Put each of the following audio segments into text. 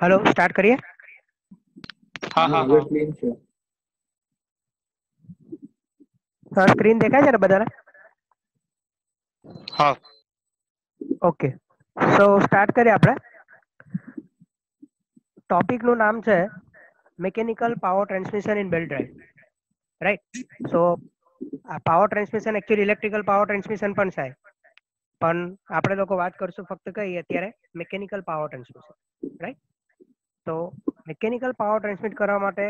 Hello start કરીએ? હા હા છે સ્ક્રીન દેખાય છે ને બધાને? હા. ઓકે. સો સ્ટાર્ટ કરીએ આપણે. ટોપિકનું નામ છે mechanical power transmission in belt drive right so power transmission actually electrical power transmission પણ છે. પણ આપણે લોકો વાત કરશું ફક્ત કઈ અત્યારે મિકેનિકલ પાવર ટ્રાન્સમિશન રાઈટ તો મિકેનિકલ પાવર ટ્રાન્સમિટ કરવા માટે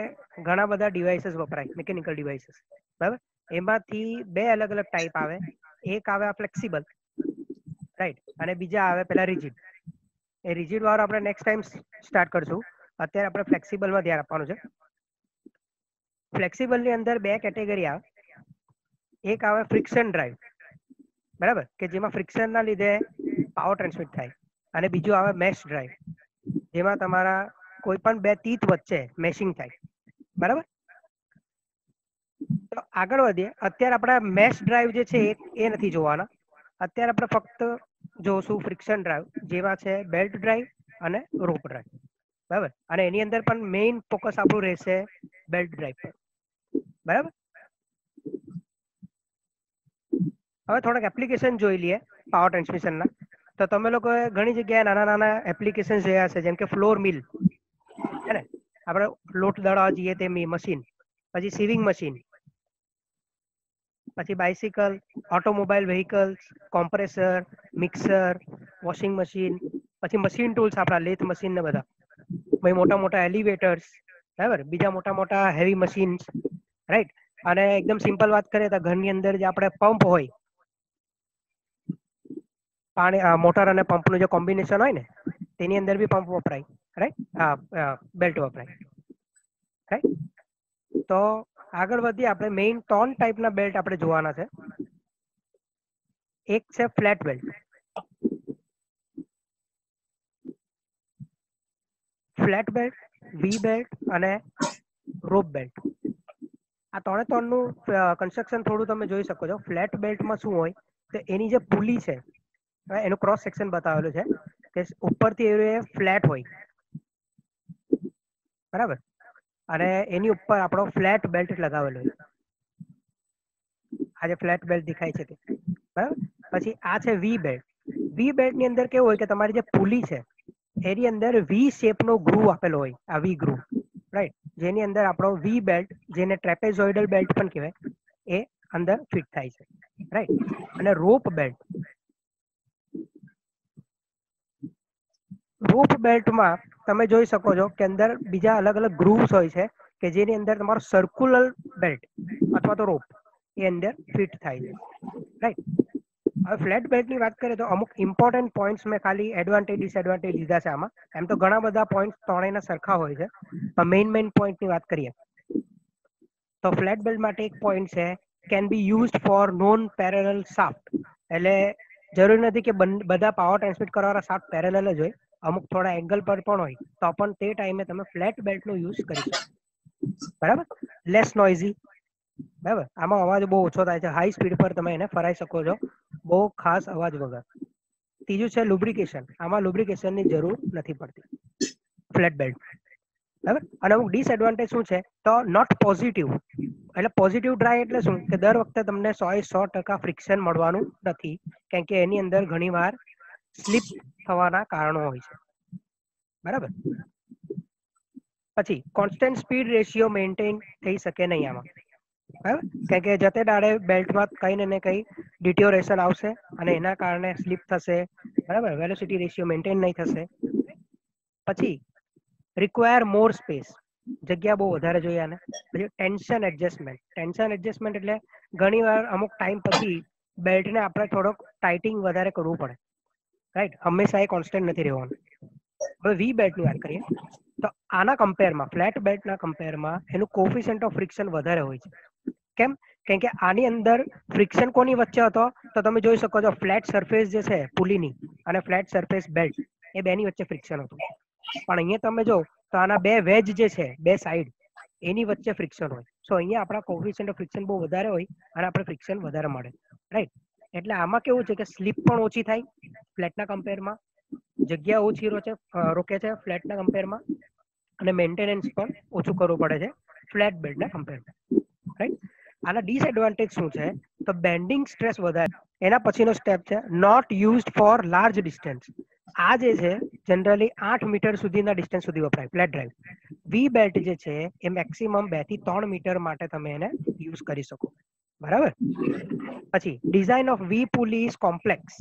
ઘણા બધા ડિવાઇસીસ વપરાય મિકેનિકલ ડિવાઇસીસ બરાબર? એમાંથી બે અલગ અલગ ટાઈપ આવે. એક આવે ફ્લેક્સિબલ રાઈટ અને બીજા આવે પેલા રિજિડ એ રિજિડ વાળો આપણે નેક્સ્ટ ટાઈમ સ્ટાર્ટ કરશું. અત્યારે આપણે ફ્લેક્સિબલમાં ધ્યાન આપવાનું છે. ફ્લેક્સિબલની અંદર બે કેટેગરી આવે. એક આવે ફ્રિક્શન ડ્રાઈવ બરાબર? કે જેમાં ફ્રિક્શનના લીધે પાવર ટ્રાન્સમિટ થાય અને બીજું આવે મેશ ડ્રાઈવ, જેમાં તમારા કોઈ પણ બે તીત વચ્ચે મેશિંગ થાય. બરાબર? તો આગળ વધીએ. અત્યારે આપણા મેશ ડ્રાઈવ જે છે એ એ નથી જોવાના. અત્યારે આપણે ફક્ત જોશું ફ્રિક્શન ડ્રાઈવ, જેમાં છે બેલ્ટ ડ્રાઈવ અને રોપ ડ્રાઈવ. બરાબર? અને એની અંદર પણ મેઇન ફોકસ આપણું રહેશે બેલ્ટ ડ્રાઈવ પર. બરાબર? હવે થોડાક એપ્લિકેશન જોઈ લઈએ પાવર ટ્રાન્સમિશનના તો તમે લોકોએ ઘણી જગ્યાએ નાના નાના એપ્લિકેશન જોયા છે જેમ કે ફ્લોર મિલ હે ને? આપણે લોટ દળવા જઈએ તે મશીન પછી સીવિંગ મશીન પછી bicycle automobile vehicles compressor mixer washing machine પછી મશીન ટૂલ્સ આપણા લેથ મશીન ને બધા. પછી મોટા મોટા એલિવેટર્સ બરાબર? બીજા મોટા મોટા હેવી મશીન્સ રાઈટ અને એકદમ સિમ્પલ વાત કરીએ તો ઘરની અંદર જે આપણે પંપ હોય પાણી મોટર અને પંપનું જે કોમ્બિનેશન હોય ને, તેની અંદર બી પંપ વપરાય. રાઈટ બેલ્ટ વપરાય. રાઈટ તો આગળ વધીએ આપણે. મેઇન ત્રણ ટાઈપના બેલ્ટ આપણે જોવાના છે. એક છે flat belt flat belt V belt અને રોપ બેલ્ટ આ ત્રણે ત્રણનું કન્સ્ટ્રક્શન થોડું તમે જોઈ શકો છો. ફ્લેટ બેલ્ટમાં શું હોય, તો એની જે પુલી છે એનું ક્રોસ સેક્શન બતાવેલું છે કે ઉપરથી એ ફ્લેટ હોય. બરાબર? અને એની ઉપર આપણો ફ્લેટ બેલ્ટ લગાવેલો છે. આ જે ફ્લેટ બેલ્ટ દેખાય છે તે. બરાબર? પછી આ છે વી બેલ્ટ વી બેલ્ટની અંદર કેવું હોય કે તમારી જે પુલી છે, એની અંદર વી શેપનો ગ્રુવ આપેલો હોય, આ વી ગ્રુવ રાઈટ જેની અંદર આપણો વી બેલ્ટ જેને ટ્રેપેઝોઇડલ બેલ્ટ પણ કહેવાય, એ અંદર ફિટ થાય છે રાઈટ અને રોપ બેલ્ટ રોપ બેલ્ટમાં તમે જોઈ શકો છો કે અંદર બીજા અલગ અલગ ગ્રુવ્સ હોય છે કે જેની અંદર તમારો સર્ક્યુલર બેલ્ટ અથવા તો રોપ એ અંદર ફિટ થાય છે. રાઈટ હવે ફ્લેટ બેલ્ટની વાત કરીએ તો અમુક ઇમ્પોર્ટન્ટ પોઈન્ટ્સ મેં ખાલી એડવાન્ટેજ ડિસએડવાન્ટેજ લીધા છે આમાં. એમ તો ઘણા બધા પોઈન્ટ ત્રણેયના સરખા હોય છે. પણ મેઇન મેઇન પોઈન્ટની વાત કરીએ. તો ફ્લેટ બેલ્ટ માટે એક પોઈન્ટ છે can be used for non parallel shaft એટલે જરૂરી નથી કે બધા પાવર ટ્રાન્સમિટ કરવાના સાફ્ટ પેરેલલ જ હોય. અમુક થોડા એંગલ પર પણ હોય, તો પણ તે ટાઈમે તમે ફ્લેટ બેલ્ટનો યુઝ કરી શકો. બરાબર? લેસ નોઇઝી બરાબર? આમાં અવાજ બહુ ઓછો થાય છે. હાઈ સ્પીડ પર તમે એને ફરાઈ શકો છો. બહુ ખાસ અવાજ વગર. ત્રીજું છે લુબ્રિકેશન આમાં લુબ્રિકેશનની જરૂર નથી પડતી. ફ્લેટ બેલ્ટ બરાબર? અને અમુક ડિસએડવાન્ટેજ શું છે? તો નોટ પોઝિટિવ એટલે પોઝિટિવ ડ્રાય એટલે શું? કે દર વખતે તમને સો સો ટકા ફ્રિક્શન મળવાનું નથી. કેમ કે એની અંદર ઘણી વાર સ્લીપ થવાના કારણો હોય છે. બરાબર? પછી કોન્સ્ટન્ટ સ્પીડ રેશિયો મેન્ટેન થઈ શકે નહીં આમાં. બરાબર? કારણ કે જતે દાડે બેલ્ટમાં કઈ ને કઈ ડિટ્યોરેશન આવશે અને એના કારણે સ્લીપ થશે. બરાબર? વેલોસિટી રેશિયો મેન્ટેન નહીં થશે. પછી રિક્વાયર મોર સ્પેસ જગ્યા બહુ વધારે જોઈએ આને. પછી ટેન્શન એડજસ્ટમેન્ટ ટેન્શન એડજસ્ટમેન્ટ એટલે ઘણી વાર અમુક ટાઈમ પછી બેલ્ટને આપણે થોડોક ટાઇટિંગ વધારે કરવું પડે. રાઈટ હંમેશા એ કોન્સ્ટન્ટ નથી રહેવાનું. હવે વી બેટની વાત કરીએ, તો આના કમ્પેરમાં ફ્લેટ બેટના કમ્પેરમાં એનું કોફિશિયન્ટ ઓફ ફ્રિક્શન વધારે હોય છે. કેમ? કેમ કે આની અંદર ફ્રિક્શન કોની વચ્ચે હતો? તો તમે જોઈ શકો છો ફ્લેટ સરફેસ જે છે, પુલીની, અને ફ્લેટ સરફેસ બેલ્ટ એ બેની વચ્ચે ફ્રિક્શન હતું. પણ અહીંયા તમે જો, તો આના બે વેજ જે છે, બે સાઈડ એની વચ્ચે ફ્રિક્શન હોય. સો અહીંયા આપણા કોફિશિયન્ટ ઓફ ફ્રિક્શન બહુ વધારે હોય, અને આપણે ફ્રિક્શન વધારે મળે. રાઈટ એટલે આમાં કેવું છે કે સ્લીપ પણ ઓછી થાય ફ્લેટના કમ્પેરમાં, જગ્યા ઓછી રોકે રોકે છે ફ્લેટના કમ્પેરમાં અને મેન્ટેનન્સ પણ ઓછું કરવું પડે છે ફ્લેટ બેડના કમ્પેરમાં રાઈટ આના ડિસએડવાન્ટેજ શું છે? તો બેન્ડિંગ સ્ટ્રેસ વધારે, એના પછીનો સ્ટેપ છે not used for large distance આ જે છે જનરલી આઠ મીટર સુધીના ડિસ્ટન્સ સુધી વપરાય ફ્લેટ ડ્રાઈવ વી બેલ્ટ જે છે એ મેક્સિમમ બેથી ત્રણ મીટર માટે તમે એને યુઝ કરી શકો. બરાબર? પછી design of V pulley is complex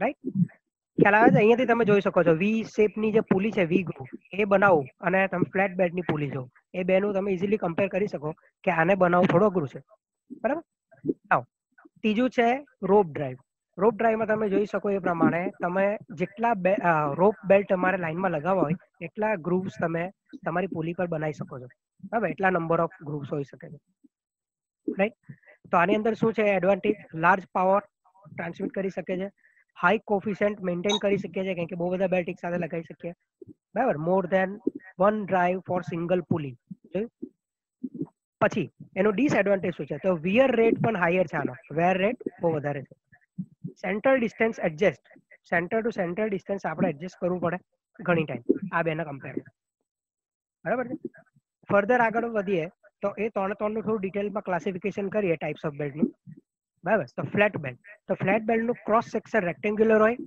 right ખ્યાલ આવે છે? અહીંયાથી તમે જોઈ શકો છો વી શેપની જે પુલી છે વી ગ્રુપ એ બનાવો અને તમે ફ્લેટ બેડની પુલી જો એ બેનું તમે ઇઝીલી કમ્પેર કરી શકો કે આને બનાવવું થોડો અઘરું છે. બરાબર? આવ. ત્રીજું છે રોપ ડ્રાઈવ રોપ ડ્રાઈવમાં તમે જોઈ શકો એ પ્રમાણે તમે જેટલા રોપ બેલ્ટ તમારે લાઇનમાં લગાવવા હોય, એટલા ગ્રુપ્સ તમે તમારી પુલી પર બનાવી શકો છો. બરાબર? એટલા નંબર ઓફ ગ્રુપ્સ હોઈ શકે છે. રાઈટ તો આની અંદર શું છે? એડવાન્ટેજ લાર્જ પાવર ટ્રાન્સમિટ કરી શકે છે. હાઈ કોફિશિયન્ટ મેન્ટેન કરી શકીએ છીએ કારણ કે બહુ બધા બેલ્ટ સાથે લગાવી શકીએ. બરાબર? More than one drive for single pulley પછી, એનો ડિસએડવાન્ટેજ શું છે? તો વિયર રેટ પણ હાયર છે આનો. વેર રેટ બહુ વધારે છે. Centre distance adjust centre to centre distance આપણે એડજસ્ટ કરવું પડે ઘણી ટાઈમ આ બેના કમ્પેર બરાબર? છે ફર્ધર આગળ વધીએ તો એ ત્રણ ત્રણનું થોડું ડિટેલમાં ક્લાસિફિકેશન કરીએ ટાઈપ્સ ઓફ બેલ્ટનું બરાબર? તો ફ્લેટ બેલ્ટ તો ફ્લેટ બેલ્ટનું ક્રોસ સેક્શન રેક્ટેન્ગ્યુલર હોય.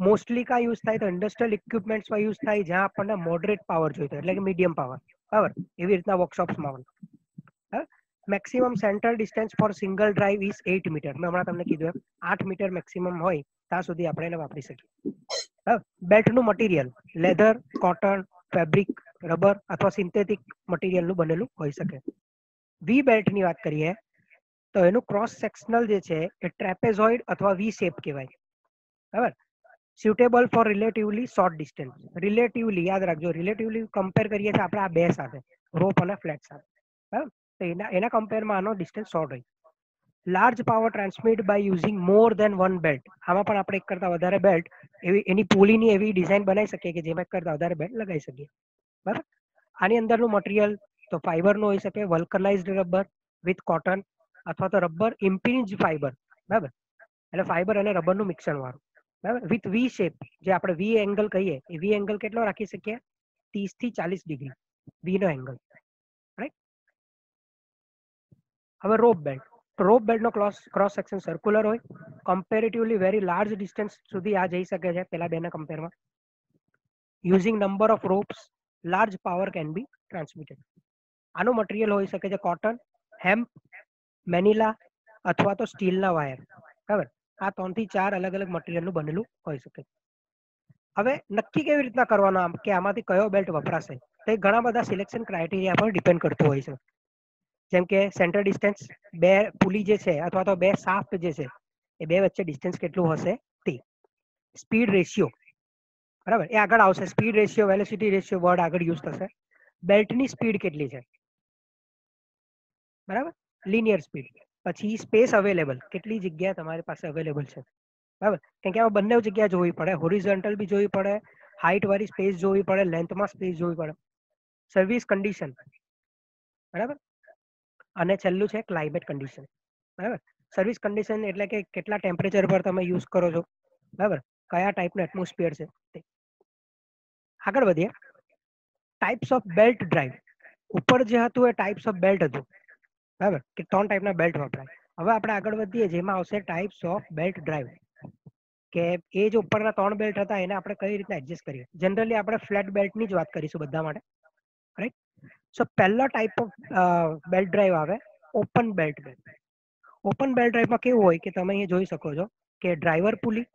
મોસ્ટલી કા યુઝ થાય તો ઇન્ડસ્ટ્રીયલ ઇક્વિપમેન્ટ્સમાં યુઝ થાય જ્યાં આપણને મોડરેટ પાવર જોઈતો એટલે કે મીડિયમ પાવર બરાબર? એવી રીતના વર્કશોપ્સમાં maximum central distance for single drive is eight metre મેં હમણાં તમને કીધું એમ. આઠ મીટર મેક્સિમમ હોય, ત્યાં સુધી આપણે એને વાપરી શકીએ. બેલ્ટનું material leather cotton fabric rubber અથવા સિન્થેટિક મટીરિયલનું બનેલું હોઈ શકે. વી બેલ્ટની વાત કરીએ, તો એનું ક્રોસ સેક્શનલ જે છે, એ ટ્રેપેઝોઇડ અથવા વી શેપ કહેવાય. બરાબર? Suitable for relatively short distance relatively યાદ રાખજો રિલેટિવલી કમ્પેર કરીએ છીએ આપણે આ બે સાથે રોપ અને ફ્લેટ સાથે. બરાબર? તો એના એના કમ્પેરમાં આનો ડિસ્ટન્સ શોર્ટ હોય. Large power transmit by using more than one belt આમાં પણ આપણે એક કરતા વધારે બેલ્ટ એવી, એની પોલીની એવી ડિઝાઇન બનાવી શકીએ કે જેમાં એક કરતા વધારે બેલ્ટ લગાવી શકીએ. બરાબર? આની અંદરનું મટીરિયલ તો ફાઈબરનું હોઈ શકે વલ્કનાઇઝડ રબર વિથ કોટન અથવા તો રબર ઇમ્પિન્જ ફાઈબર બરાબર? એટલે ફાઈબર અને રબરનું મિક્સર વાળું, બરાબર? વિથ વી શેપ જે આપણે વી એંગલ કહીએ, એ વી એંગલ કેટલો રાખી શકીએ? ત્રીસથી ચાલીસ ડિગ્રી વી નો એંગલ હવે રોપ બેલ્ટ રોપ બેલ્ટનો ક્રોસ ક્રોસ સેક્શન સર્ક્યુલર હોય કમ્પેરેટિવલી વેરી લાર્જ ડિસ્ટન્સ સુધી આ જઈ શકે છે, પેલા બેના કમ્પેરમાં using number of ropes large power can be transmitted આનું મટીરિયલ હોઈ શકે છે કોટન હેમ્પ મેનિલા અથવા તો સ્ટીલના વાયર બરાબર? આ ત્રણથી ચાર અલગ અલગ મટીરિયલનું બનેલું હોઈ શકે. હવે નક્કી કેવી રીતના કરવાનું કે આમાંથી કયો બેલ્ટ વપરાશે? તે ઘણા બધા સિલેક્શન ક્રાઇટેરિયા પર ડિપેન્ડ કરતું હોય છે. જેમ કે સેન્ટર ડિસ્ટન્સ બે પુલી જે છે અથવા તો બે સાફ્ટ જે છે, એ બે વચ્ચે ડિસ્ટન્સ કેટલું હશે? તે સ્પીડ રેશિયો બરાબર? એ આગળ આવશે. Speed ratio velocity ratio word આગળ યુઝ થશે. બેલ્ટની સ્પીડ કેટલી છે? બરાબર? લિનિયર સ્પીડ પછી સ્પેસ અવેલેબલ કેટલી જગ્યા તમારી પાસે અવેલેબલ છે? બરાબર? કેમ કે આમાં બંને જગ્યા જોવી પડે. હોરિઝોન્ટલ બી જોવી પડે. હાઇટ વાળી સ્પેસ જોવી પડે. લેન્થમાં સ્પેસ જોવી પડે. સર્વિસ કન્ડિશન બરાબર? અને છેલ્લું છે ક્લાઇમેટ કન્ડિશન બરાબર? સર્વિસ કન્ડિશન એટલે કે કેટલા ટેમ્પરેચર પર તમે યુઝ કરો છો? બરાબર? કયા ટાઈપનું એટમોસ્ફિયર છે? તે આગળ વધીએ. ટાઈપ્સ ઓફ બેલ્ટ ડ્રાઈવ ઉપર જે હતું એ ટાઈપ્સ ઓફ બેલ્ટ હતું. બરાબર? કે ત્રણ ટાઈપના બેલ્ટ વપરાય. હવે આપણે આગળ વધીએ, જેમાં આવશે ટાઈપ્સ ઓફ બેલ્ટ ડ્રાઈવ કે એ જે ઉપરના ત્રણ બેલ્ટ હતા, એને આપણે કઈ રીતના એડજસ્ટ કરીએ? જનરલી આપણે ફ્લેટ બેલ્ટની જ વાત કરીશું બધા માટે. રાઈટ સો પહેલો ટાઈપ ઓફ બેલ્ટ ડ્રાઈવ આવે open belt drive open belt ડ્રાઈવમાં કેવું હોય કે તમે અહીંયા જોઈ શકો છો કે ડ્રાઈવર પુલી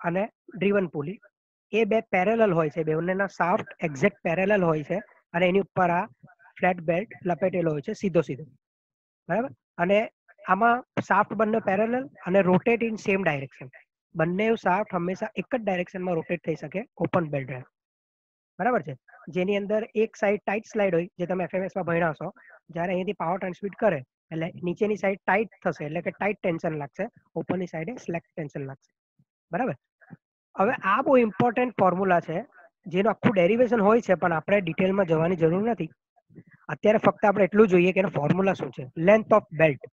અને ડ્રીવન પુલી એ બે પેરેલલ હોય છે. બેઉનેના સાફ્ટ એક્ઝેક્ટ પેરેલલ હોય છે અને એની ઉપર આ ફ્લેટ બેલ્ટ લપેટેલો હોય છે સીધો સીધો. બરાબર? અને આમાં સાફ્ટ બંને પેરેલલ અને રોટેટ ઇન સેમ ડાયરેક્શન બંને સાફ્ટ હંમેશા એક જ ડાયરેક્શનમાં રોટેટ થઈ શકે ઓપન બેલ્ટ ડ્રાઈવ બરાબર છે? જેની અંદર એક સાઈડ ટાઈટ સ્લાઇડ હોય, જે તમે એફએમએસમાં ભણ્યા છો જ્યારે અહીંયાથી પાવર ટ્રાન્સમિટ કરે, એટલે નીચેની સાઈડ ટાઈટ થશે, એટલે કે ટાઈટ ટેન્શન લાગશે, ઉપરની સાઈડે સ્લેક ટેન્શન લાગશે. બરાબર? હવે આ બહુ ઇમ્પોર્ટન્ટ ફોર્મ્યુલા છે, જેનું આખું ડેરિવેશન હોય છે, પણ આપણે ડિટેલમાં જવાની જરૂર નથી. અત્યારે ફક્ત આપણે એટલું જોઈએ કે એનો ફોર્મ્યુલા શું છે. લેન્થ ઓફ બેલ્ટ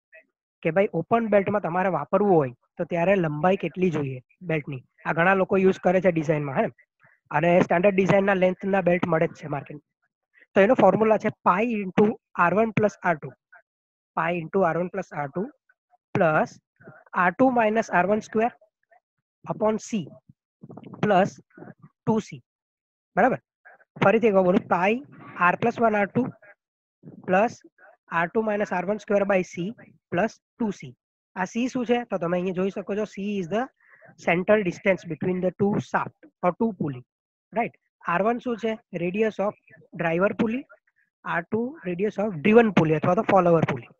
કે ભાઈ ઓપન બેલ્ટમાં તમારે વાપરવું હોય, તો ત્યારે લંબાઈ કેટલી જોઈએ બેલ્ટની આ ઘણા લોકો યુઝ કરે છે ડિઝાઇનમાં હે અને સ્ટાન્ડર્ડ ડિઝાઇનના લેન્થના બેલ્ટ મળે જ છે માર્કેટ તો એનો ફોર્મ્યુલા છે pi into R one plus R two pi into R one plus R two plus R two minus R one square upon C plus two C બરાબર ફરીથી કહું બોલું pi R plus one R two plus R two minus R one square by C plus two C આ C શું છે તો તમે અહીંયા જોઈ શકો છો C is the centre distance between the two shaft or two pulley right R one શું છે radius of driver pulley R two radius of driven pulley અથવા તો ફોલોવર પુલી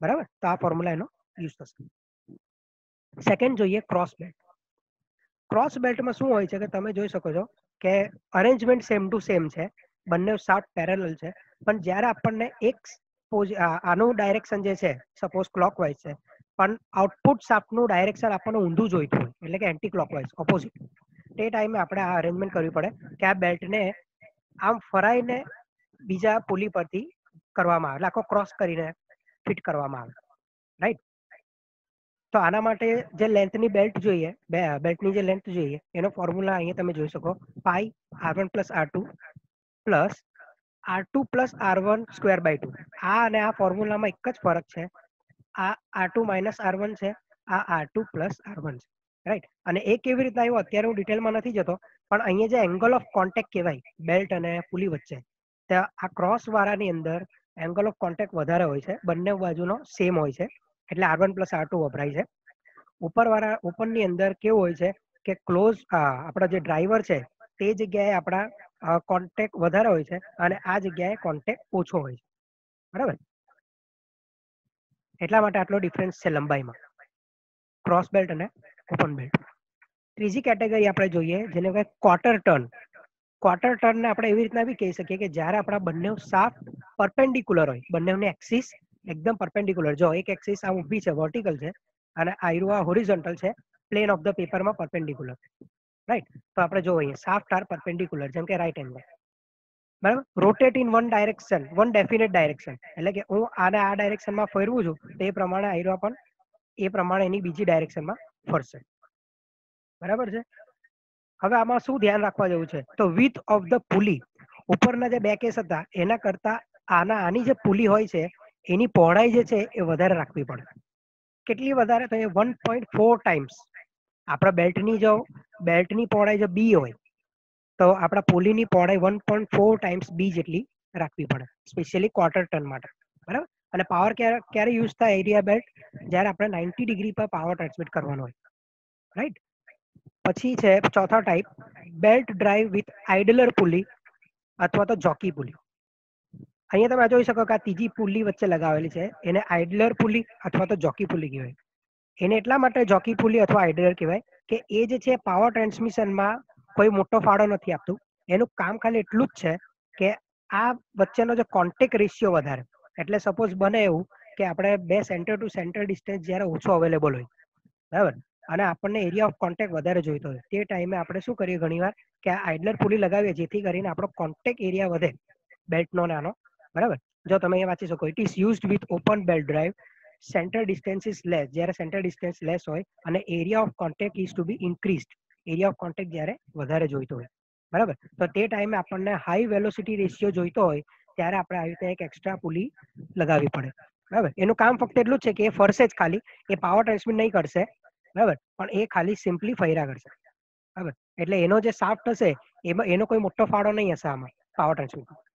બરાબર તો આ ફોર્મ્યુલા એનો યુઝ થશે સેકન્ડ જોઈએ ક્રોસ બેલ્ટ ક્રોસ બેલ્ટમાં શું હોય છે કે તમે જોઈ શકો છો કે અરેન્જમેન્ટ સેમ ટુ સેમ છે, બંને શાર્ટ પેરેલલ છે. પણ જ્યારે આપણને એક આનું ડાયરેક્શન જે છે સપોઝ ક્લોકવાઇઝ છે, પણ આઉટપુટ શાફ્ટનું ડાયરેક્શન આપણને ઊંધું જોઈતું હોય, એટલે કે એન્ટી ક્લોકવાઇઝ ઓપોઝિટ તે ટાઈમે આપણે આ અરેન્જમેન્ટ કરવી પડે કે આ બેલ્ટને આમ ફરાઈને બીજા પુલી પરથી કરવામાં આવે, એટલે આખો ક્રોસ કરીને ફિટ કરવામાં આવે. રાઈટ તો આના માટે જે લેન્થની બેલ્ટ જોઈએ બેલ્ટની જે લેન્થ જોઈએ, એનો ફોર્મ્યુલા અહીંયા તમે જોઈ શકો. Pi R one plus R two plus R two plus R one square by two આ અને આ ફોર્મ્યુલામાં એક જ ફરક છે. આ R two minus R one છે, આ R two plus R one છે. રાઈટ અને એ કેવી રીતના આવ્યો અત્યારે હું ડિટેલમાં નથી જતો, પણ અહીંયા જે એંગલ ઓફ કોન્ટેક્ટ કહેવાય બેલ્ટ અને પુલી વચ્ચે, ત્યાં આ ક્રોસ વાળાની અંદર એંગલ ઓફ કોન્ટેક્ટ વધારે હોય છે, બંને બાજુનો સેમ હોય છે. એટલે R one plus R two વપરાય છે. ઉપરવાળા ઓપનની અંદર કેવું હોય છે કે ક્લોઝ આપણા જે ડ્રાઈવર છે, તે જગ્યાએ આપણા કોન્ટેક વધારે હોય છે અને આ જગ્યાએ કોન્ટેક ઓછો હોય છે. બરાબર? એટલા માટે આટલો ડિફરન્સ છે લંબાઈમાં. ક્રોસ બેલ્ટ અને ઓપન બેલ્ટ ત્રીજી કેટેગરી આપણે જોઈએ, જેને કહેવાય ક્વાર્ટર ટર્ન ક્વાર્ટર ટર્નને આપણે એવી રીતના બી કહી શકીએ કે જ્યારે આપણા બંને સાફ પરપેન્ડિક્યુલર હોય, બંનેની એક્સિસ એકદમ પરપેન્ડિક્યુલર જો એક એક્સિસ આ ઊભી છે વર્ટિકલ છે, અને આયરો આ હોરિઝોન્ટલ છે પ્લેન ઓફ ધ પેપરમાં પરપેન્ડિક્યુલર રાઈટ તો આપણે જો અહીંયા ટાર આર પરપેન્ડિક્યુલર જેમ કે રાઈટ એંગલ બરાબર? Rotate in one direction one definite direction એટલે કે હું આને આ ડાયરેક્શનમાં ફેરવું છું, તે પ્રમાણે આયરો પણ, એ પ્રમાણે એની બીજી ડાયરેક્શનમાં ફરશે. બરાબર છે? હવે આમાં શું ધ્યાન રાખવા જેવું છે? તો વિથ ઓફ ધ પુલી ઉપરના જે બે કેસ હતા, એના કરતા આના, આની જે પુલી હોય છે એની પહોળાઈ જે છે એ વધારે રાખવી પડે. કેટલી વધારે તો એ વન પોઈન્ટ ફોર ટાઈમ્સ આપણા બેલ્ટની જો, બેલ્ટની પહોળાઈ જો બી હોય, તો આપણા પોલીની પહોળાઈ one point four times B જેટલી રાખવી પડે સ્પેશિયલી ક્વાર્ટર ટર્ન માટે. બરાબર? અને પાવર ક્યારે ક્યારે યુઝ થાય એરિયા બેલ્ટ જ્યારે આપણે નાઇન્ટી ડિગ્રી પર પાવર ટ્રાન્સમિટ કરવાનો હોય. રાઈટ પછી છે ચોથા type belt drive with idler pulley અથવા તો જોકી પુલી અહીંયા તમે જોઈ શકો કે આ ત્રીજી પુલી વચ્ચે લગાવેલી છે. એને આઇડલર પુલી અથવા તો જોકી પુલી કહેવાય. એને એટલા માટે જોકી પુલી અથવા આઇડલર કહેવાય કે એ જે છે પાવર ટ્રાન્સમિશનમાં કોઈ મોટો ફાળો નથી આપતું. એનું કામ ખાલી એટલું જ છે કે આ વચ્ચેનો જે કોન્ટેક રેશિયો વધારે. એટલે સપોઝ બને એવું કે આપણે બે સેન્ટર ટુ સેન્ટર ડિસ્ટન્સ જ્યારે ઓછો અવેલેબલ હોય. બરાબર? અને આપણને એરિયા ઓફ કોન્ટેક વધારે જોઈતો હોય. તે ટાઈમે આપણે શું કરીએ ઘણીવાર કે આ આઇડલર પુલી લગાવીએ જેથી કરીને આપણો કોન્ટેક એરિયા વધે. બેલ્ટનો નાનો. બરાબર? જો તમે અહીંયા વાંચી શકો it is used with open belt drive centre distance is less જ્યારે સેન્ટર ડિસ્ટન્સ લેસ હોય, અને area of contact is to be increased area of contact જ્યારે વધારે જોઈતો હોય. બરાબર? તો તે ટાઈમે આપણને હાઈ વેલોસિટી રેશિયો જોઈતો હોય, ત્યારે આપણે આવી રીતે એક એક્સ્ટ્રા પુલી લગાવવી પડે. બરાબર? એનું કામ ફક્ત એટલું જ છે કે એ ફરશે જ ખાલી. એ પાવર ટ્રાન્સમિટ નહીં કરશે. બરાબર? પણ એ ખાલી સિમ્પલી ફર્યા કરશે. બરાબર? એટલે એનો જે સાફ્ટ હશે, એમાં એનો કોઈ મોટો ફાળો નહીં હશે આમાં પાવર ટ્રાન્સમિટ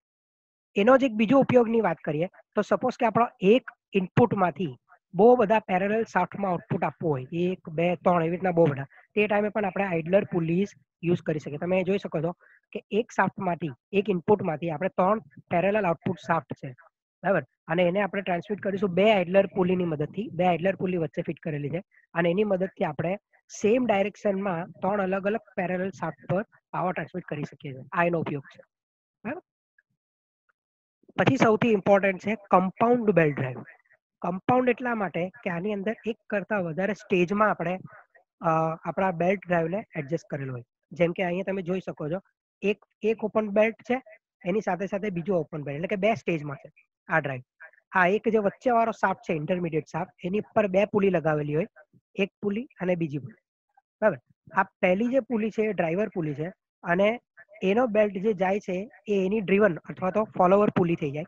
એનો જ એક બીજો ઉપયોગની વાત કરીએ, તો સપોઝ કે આપણો એક ઇનપુટમાંથી બહુ બધા પેરેલલ શાફ્ટમાં આઉટપુટ આપવું હોય, એક, બે, ત્રણ, એવી રીતના બહુ બધા, તે ટાઈમે પણ આપણે આઇડલર પુલીસ યુઝ કરી શકીએ. તમે જોઈ શકો છો કે એક શાફ્ટમાંથી, એક ઇનપુટમાંથી આપણે ત્રણ પેરેલલ આઉટપુટ શાફ્ટ છે, બરાબર? અને એને આપણે ટ્રાન્સમિટ કરીશું બે આઇડલર પુલીની મદદથી, બે આઇડલર પુલી વચ્ચે ફિટ કરેલી છે, અને એની મદદથી આપણે સેમ ડાયરેક્શનમાં ત્રણ અલગ અલગ પેરેલલ શાફ્ટ પર પાવર ટ્રાન્સમિટ કરી શકીએ છીએ. આ એનો ઉપયોગ છે, બરાબર? પછી સૌથી ઇમ્પોર્ટન્ટ છે કમ્પાઉન્ડ બેલ ડ્રાઈવ કમ્પાઉન્ડ એટલા માટે કે આની અંદર એક કરતા વધારે સ્ટેજમાં આપણે આપણા બેલ્ટ ડ્રાઈવને એડજસ્ટ કરેલું હોય. જેમ કે અહીંયા તમે જોઈ શકો છો, એક એક ઓપન બેલ્ટ છે, એની સાથે સાથે બીજો ઓપન બેલ્ટ એટલે કે બે સ્ટેજમાં છે આ ડ્રાઈવ આ એક જે વચ્ચે વાળો સાપ છે ઇન્ટરમીડિયેટ સાપ, એની ઉપર બે પુલી લગાવેલી હોય, એક પુલી અને બીજી પુલી બરાબર? આ પહેલી જે પુલી છે, એ ડ્રાઈવર પુલી છે, અને એનો બેલ્ટ જે જાય છે, એ એની ડ્રીવન અથવા તો ફોલોવર પુલી થઈ જાય.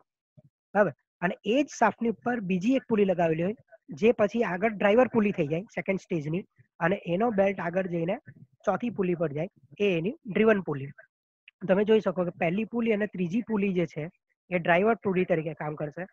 બરાબર? અને એ જ સાફની ઉપર બીજી એક પુલી લગાવેલી હોય, જે પછી આગળ ડ્રાઈવર પુલી થઈ જાય સેકન્ડ સ્ટેજની અને એનો બેલ્ટ આગળ જઈને ચોથી પુલી પર જાય, એ એની ડ્રીવન પુલી તમે જોઈ શકો કે પહેલી પુલી અને ત્રીજી પુલી જે છે, એ ડ્રાઈવર પુલી તરીકે કામ કરશે.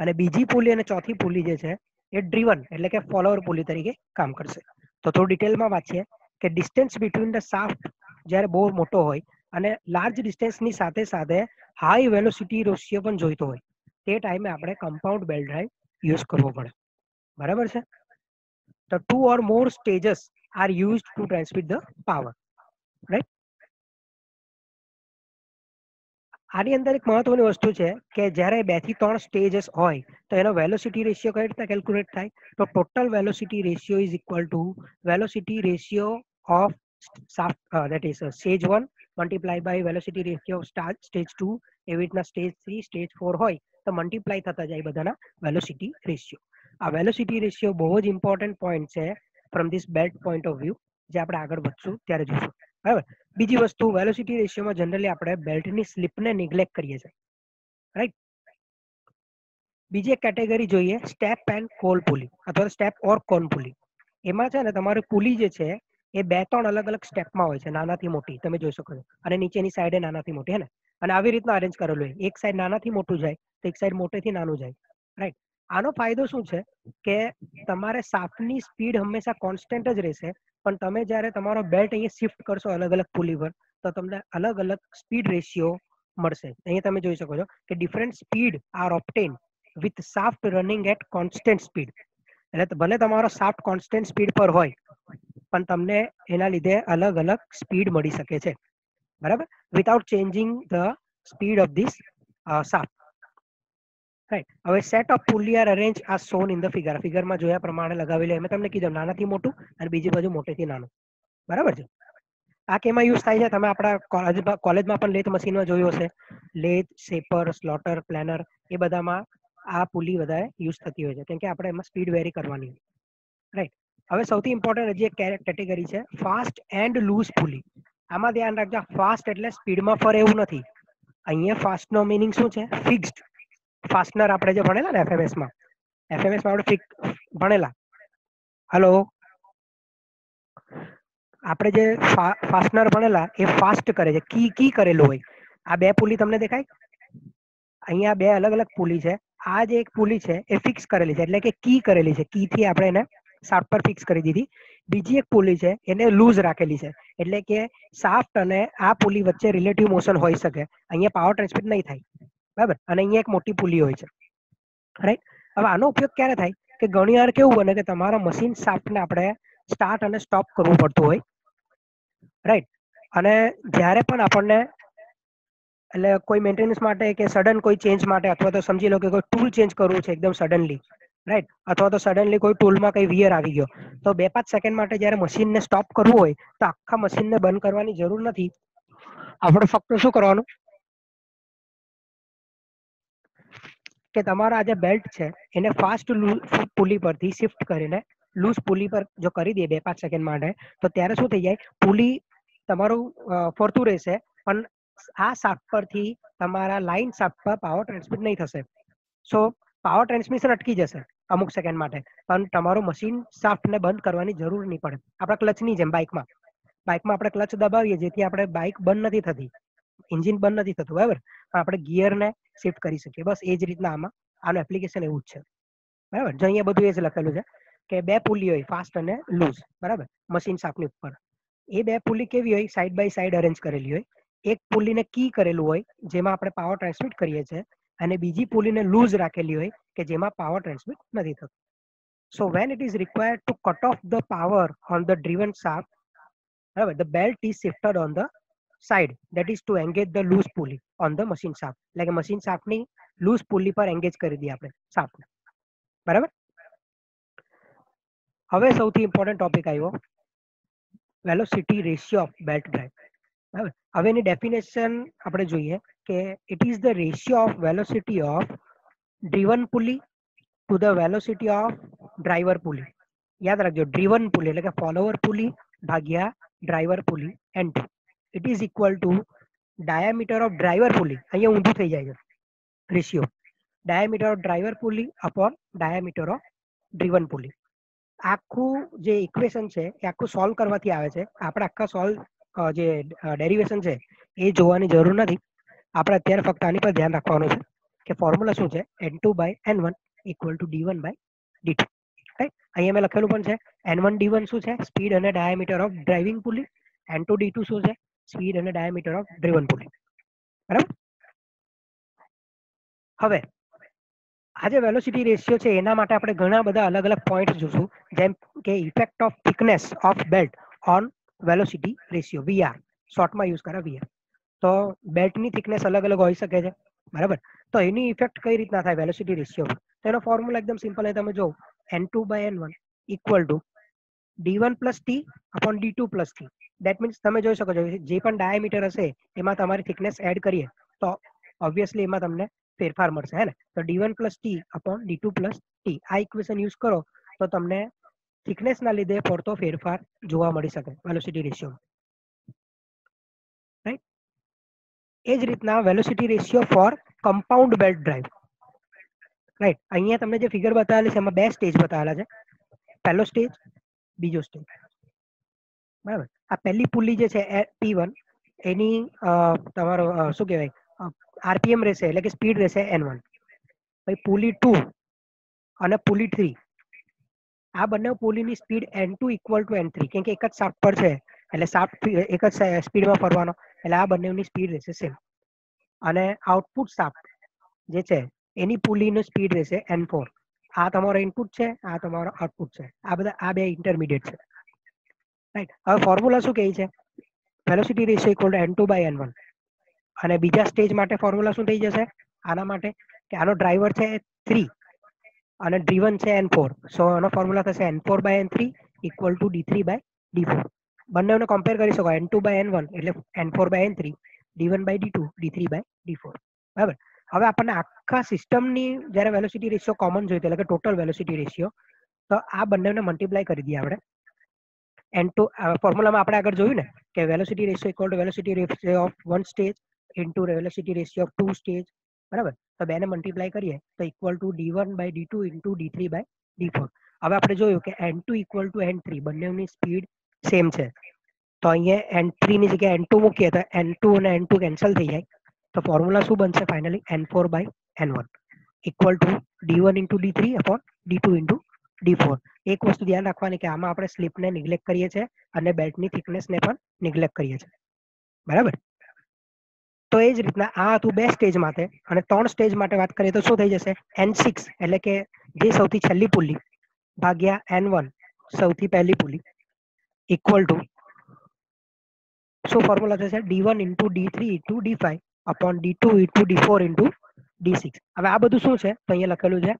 અને બીજી પુલી અને ચોથી પુલી જે છે, એ ડ્રીવન એટલે કે ફોલોવર પુલી તરીકે કામ કરશે. તો થોડું ડિટેલમાં વાંચીએ કે ડિસ્ટન્સ બિટવીન ધ સાફ્ટ જ્યારે બહુ મોટો હોય અને લાર્જ ડિસ્ટન્સની સાથે સાથે હાઈ વેલોસિટી રેશિયો પણ જોઈતો હોય. તે ટાઈમે આપણે કમ્પાઉન્ડ બેલ્ટ ડ્રાઈવ યુઝ કરવો પડે. બરાબર છે? તો two or more stages are use to transmit the power right આની અંદર એક મહત્વની વસ્તુ છે કે જ્યારે બેથી ત્રણ સ્ટેજસ હોય, તો એનો વેલોસિટી રેશિયો કઈ રીતે કેલ્ક્યુલેટ થાય? તો total velocity ratio is equal to velocity ratio of that is stage one multiply by velocity ratio start stage two એવી રીતના સ્ટેજ થ્રી સ્ટેજ ફોર હોય, તો મલ્ટીપ્લાય થતા જાય બધાના વેલોસિટી રેશિયો આ વેલોસિટી રેશિયો બહુ જ ઇમ્પોર્ટન્ટ પોઈન્ટ છે from this belt point of view જે આપણે આગળ વધશું ત્યારે જોઈશું બરાબર? બીજી વસ્તુ વેલોસિટી રેશિયોમાં જનરલી આપણે બેલ્ટની સ્લીપને નિગ્લેક્ટ કરીએ છીએ. રાઈટ બીજી એક કેટેગરી જોઈએ સ્ટેપ એન્ડ કોલ પુલી અથવા સ્ટેપ ઓર કોન પુલી એમાં છે ને, તમારી પુલી જે છે એ બે ત્રણ અલગ અલગ સ્ટેપમાં હોય છે, નાનાથી મોટી, તમે જોઈ શકો છો. અને નીચેની સાઈડે નાનાથી મોટી, હે ને? અને આવી રીતના અરેન્જ કરેલું હોય. એક સાઈડ નાનાથી મોટું જાય, તો એક સાઈડ મોટેથી નાનું જાય. રાઈટ આનો ફાયદો શું છે કે તમારે સાપની સ્પીડ હંમેશા કોન્સ્ટન્ટ જ રહેશે, પણ તમે જ્યારે તમારો બેલ્ટ અહીંયા શિફ્ટ કરશો અલગ અલગ પુલી પર, તો તમને અલગ અલગ સ્પીડ રેશિયો મળશે. અહીંયા તમે જોઈ શકો છો કે different speed are obtain with shaft running at constant speed એટલે ભલે તમારો સાફ્ટ કોન્સ્ટન્ટ સ્પીડ પર હોય પણ તમને એના લીધે અલગ અલગ સ્પીડ મળી શકે છે. બરાબર? Without changing the speed of this shaft right હવે set of pulley are arrange as shown in the figure ફિગરમાં જોયા પ્રમાણે લગાવેલી મેં તમને કીધું નાનાથી મોટું અને બીજી બાજુ મોટેથી નાનું. બરાબર છે? આ કેમાં યુઝ થાય છે? તમે આપણા કોલેજમાં પણ લેથ મશીનમાં જોયું હશે. લેથ શેપર સ્લોટર પ્લેનર એ બધામાં આ પુલી વધારે યુઝ થતી હોય છે. કેમ કે આપણે એમાં સ્પીડ વેરી કરવાની હોય. રાઈટ હવે સૌથી ઇમ્પોર્ટન્ટ હજી એક કેટેગરી છે ફાસ્ટ એન્ડ લૂઝ પુલી આમાં ધ્યાન રાખજો ફાસ્ટ એટલે સ્પીડમાં ફરે એવું નથી. અહીંયા ફાસ્ટનો મિનિંગ શું છે? ફિક્સ્ડ ફાસ્ટનર આપણે જે ભણેલા ને એફએમએસમાં. એફએમએસમાં આપણે ભણેલા. હલો આપણે જે ફાસ્ટનર ભણેલા, એ ફાસ્ટ કરે છે. કી કી કરેલું હોય? આ બે પુલી તમને દેખાય? અહીંયા બે અલગ અલગ પુલી છે. આ જે એક પુલી છે, એ ફિક્સ કરેલી છે. એટલે કે કી કરેલી છે. કી થી આપણે એને સાફ પર ફિક્સ કરી દીધી. બીજી એક પુલી છે, એને લૂઝ રાખેલી છે. એટલે કે સાફ્ટ અને આ પુલી વચ્ચે રિલેટિવ મોશન હોઈ શકે. અહીંયા પાવર ટ્રાન્સમિટ નહીં થાય. બરાબર? અને અહીંયા એક મોટી પુલી હોય છે. રાઈટ હવે આનો ઉપયોગ ક્યારે થાય? કે ઘણી વાર કેવું બને કે તમારા મશીન શાફ્ટને આપણે સ્ટાર્ટ અને સ્ટોપ કરવું પડતું હોય. રાઈટ અને જ્યારે પણ આપણને એટલે કોઈ મેન્ટેનન્સ માટે કે સડન કોઈ ચેન્જ માટે અથવા તો સમજી લો કે કોઈ ટૂલ ચેન્જ કરવું છે, એકદમ સડનલી રાઈટ અથવા તો સડનલી કોઈ ટૂલમાં કઈ વિયર આવી ગયો. તો બે પાંચ સેકન્ડ માટે જ્યારે મશીનને સ્ટોપ કરવું હોય, તો આખા મશીનને બંધ કરવાની જરૂર નથી. આપણે ફક્ત શું કરવાનું? કે તમારા આ જે બેલ્ટ છે, એને ફાસ્ટ પુલી પરથી શિફ્ટ કરીને લૂઝ પુલી પર જો કરી દે બે પાંચ સેકન્ડ માટે, તો ત્યારે શું થઈ જાય? પુલી તમારું ફરતું રહેશે, પણ આ સાફ પરથી તમારા લાઇન સાફ પર પાવર ટ્રાન્સમિટ નહીં થશે. સો પાવર ટ્રાન્સમિશન અટકી જશે અમુક સેકન્ડ માટે. પણ તમારું મશીન સાફ્ટને બંધ કરવાની જરૂર નહીં પડે. આપણા ક્લચની જેમ બાઇકમાં બાઇકમાં આપણે ક્લચ દબાવીએ જેથી આપણે બાઇક બંધ નથી થતી. એન્જિન બંધ નથી થતું, બરાબર? પણ આપણે ગિયરને શિફ્ટ કરી શકીએ. બસ એ જ રીતના આમાં. આનું એપ્લિકેશન એવું જ છે. બરાબર? જો અહીંયા બધું એ જ લખેલું છે કે બે પુલી હોય ફાસ્ટ અને લૂઝ બરાબર? મશીન સાફની ઉપર. એ બે પુલી કેવી હોય? સાઈડ બાય સાઈડ અરેન્જ કરેલી હોય. એક પુલીને કી કરેલું હોય, જેમાં આપણે પાવર ટ્રાન્સમિટ કરીએ છીએ. અને બીજી પુલીને લૂઝ રાખેલી હોય કે જેમાં પાવર ટ્રાન્સમિટ નથી થતું. So when it is required to cut off the power on the driven shaft બરાબર the belt is shifted on the side that is to engage the loose pulley on the machine shaft. એટલે કે machine શાફ્ટની loose pulley પર engage કરી દઈએ આપણે શાફ્ટને બરાબર? હવે સૌથી ઇમ્પોર્ટન્ટ ટોપિક આવ્યો velocity ratio of belt drive બરાબર? હવે એની ડેફિનેશન આપણે જોઈએ કે it is the ratio of velocity of driven pulley to the velocity of driver pulley યાદ રાખજો ડ્રીવન પુલી એટલે કે ફોલોવર પુલી ભાગ્યા driver pulley N two it is equal to diameter of driver pulley અહીંયા ઊંધું થઈ જાય છે ratio diameter of driver pulley upon diameter of driven pulley આખું જે ઇક્વેશન છે, એ આખું સોલ્વ કરવાથી આવે છે. આપણે આખા સોલ્વ જે ડેરિવેશન છે, એ જોવાની જરૂર નથી. આપણે અત્યારે ફક્ત આની પર ધ્યાન રાખવાનું છે કે ફોર્મ્યુલા શું છે? N two by N one equal to D one by D two અહીંયા મેં લખેલું પણ છે એન વન ડી વન શું છે? સ્પીડ અને diameter of driving pulley N two D two શું છે? સ્પીડ અને ડાયામીટર ઓફ ડ્રીવન પુલી બરાબર? હવે, આ જે વેલોસિટી રેશિયો છે, એના માટે આપણે ઘણા બધા અલગ અલગ પોઈન્ટ જોશું. જેમ કે effect of thickness of belt on velocity ratio VR શોર્ટમાં use કરે વીઆર તો બેલ્ટની થિકનેસ અલગ અલગ હોઈ શકે છે. બરાબર? તો એની ઇફેક્ટ કઈ રીતના થાય વેલોસિટી રેશિયો તો એનો ફોર્મ્યુલા એકદમ સિમ્પલ તમે જો N two by N one equal to D one plus T upon D two plus T that means તમે જોઈ શકો છો, જે પણ ડાયામીટર હશે, એમાં તમારી થિકનેસ એડ કરીએ, તો ઓબ્વિયસલી એમાં તમને ફેરફાર મળશે, હે ને? તો D one plus T upon D two plus T આ ઇક્વેશન યુઝ કરો, તો તમને થિકનેસના લીધે પડતો ફેરફાર જોવા મળી શકે વેલોસિટી રેશિયો રાઈટ એ જ રીતના velocity ratio for compound belt drive right અહીંયા તમને જે ફિગર બતાવેલી છે, એમાં બે સ્ટેજ બતાવેલા છે. પહેલો સ્ટેજ બીજો સ્ટેજ બરાબર? આ પહેલી પુલી જે છે પી વન એની તમારો શું કહેવાય? આરપીએમ રહેશે, એટલે કે સ્પીડ રહેશે એન વન પછી પુલી ટુ અને પુલી થ્રી આ બંને પુલીની speed N two equal to N three કેમ કે એક જ સાપ પર છે. એટલે સાપ એક જ સ્પીડમાં ફરવાનો. એટલે આ બંનેની સ્પીડ રહેશે સેમ અને આઉટપુટ સાપ જે છે, એની પુલીની સ્પીડ રહેશે એન ફોર આ તમારો ઇનપુટ છે, આ તમારો આઉટપુટ છે. આ બધા, આ બે ઇન્ટરમીડિયેટ છે. રાઈટ હવે ફોર્મ્યુલા શું કહે છે? Velocity ratio equal to N two by N one અને બીજા સ્ટેજ માટે ફોર્મ્યુલા શું થઈ જશે? આના માટે કે આનો ડ્રાઈવર છે થ્રી અને ડ્રીવન છે એન ફોર સો એનો ફોર્મ્યુલા થશે N four by N three equal to D three by D four બંનેને કમ્પેર કરી શકો. N two by N one એટલે N four by N three D one by D two D three by D four બરાબર? હવે આપણને આખા સિસ્ટમની જ્યારે વેલોસિટી રેશિયો કોમન જોઈએ, એટલે કે ટોટલ વેલોસિટી રેશિયો તો આ બંનેને મલ્ટીપ્લાય કરી દઈએ આપણે. એન ટુ ફોર્મ્યુલામાં આપણે આગળ જોયું ને, કે velocity ratio equal to velocity ratio of one stage into velocity ratio of two stage બરાબર? તો બેને મલ્ટીપ્લાય કરીએ તો equal to D one by D two into D three by D four હવે આપણે જોયું કે N two equal to N three બંનેની સ્પીડ સેમ છે. તો અહીંયા એન થ્રીની જગ્યાએ એન ટુ મૂકીએ તો એન ટુ અને એન ટુ કેન્સલ થઈ જાય. તો ફોર્મ્યુલા શું બનશે? Finally N four by N one equal to D one into D three upon D two into D four એક વસ્તુ ધ્યાન રાખવાની કે આમાં આપણે સ્લીપને નિગ્લેક્ટ કરીએ છીએ અને બેલ્ટની થિકનેસને પણ નિગ્લેક્ટ કરીએ છીએ. બરાબર? તો એ જ રીતના આ હતું બે સ્ટેજ માટે. અને ત્રણ સ્ટેજ માટે વાત કરીએ તો શું થઈ જશે? એન સિક્સ એટલે કે જે સૌથી છેલ્લી પુલી ભાગ્યા એન વન સૌથી પહેલી પુલી ઇક્વલ ટુ શું ફોર્મ્યુલા થશે? D one into D three into D five upon D two into D four into D six હવે આ બધું શું છે? તો અહીંયા લખેલું છે.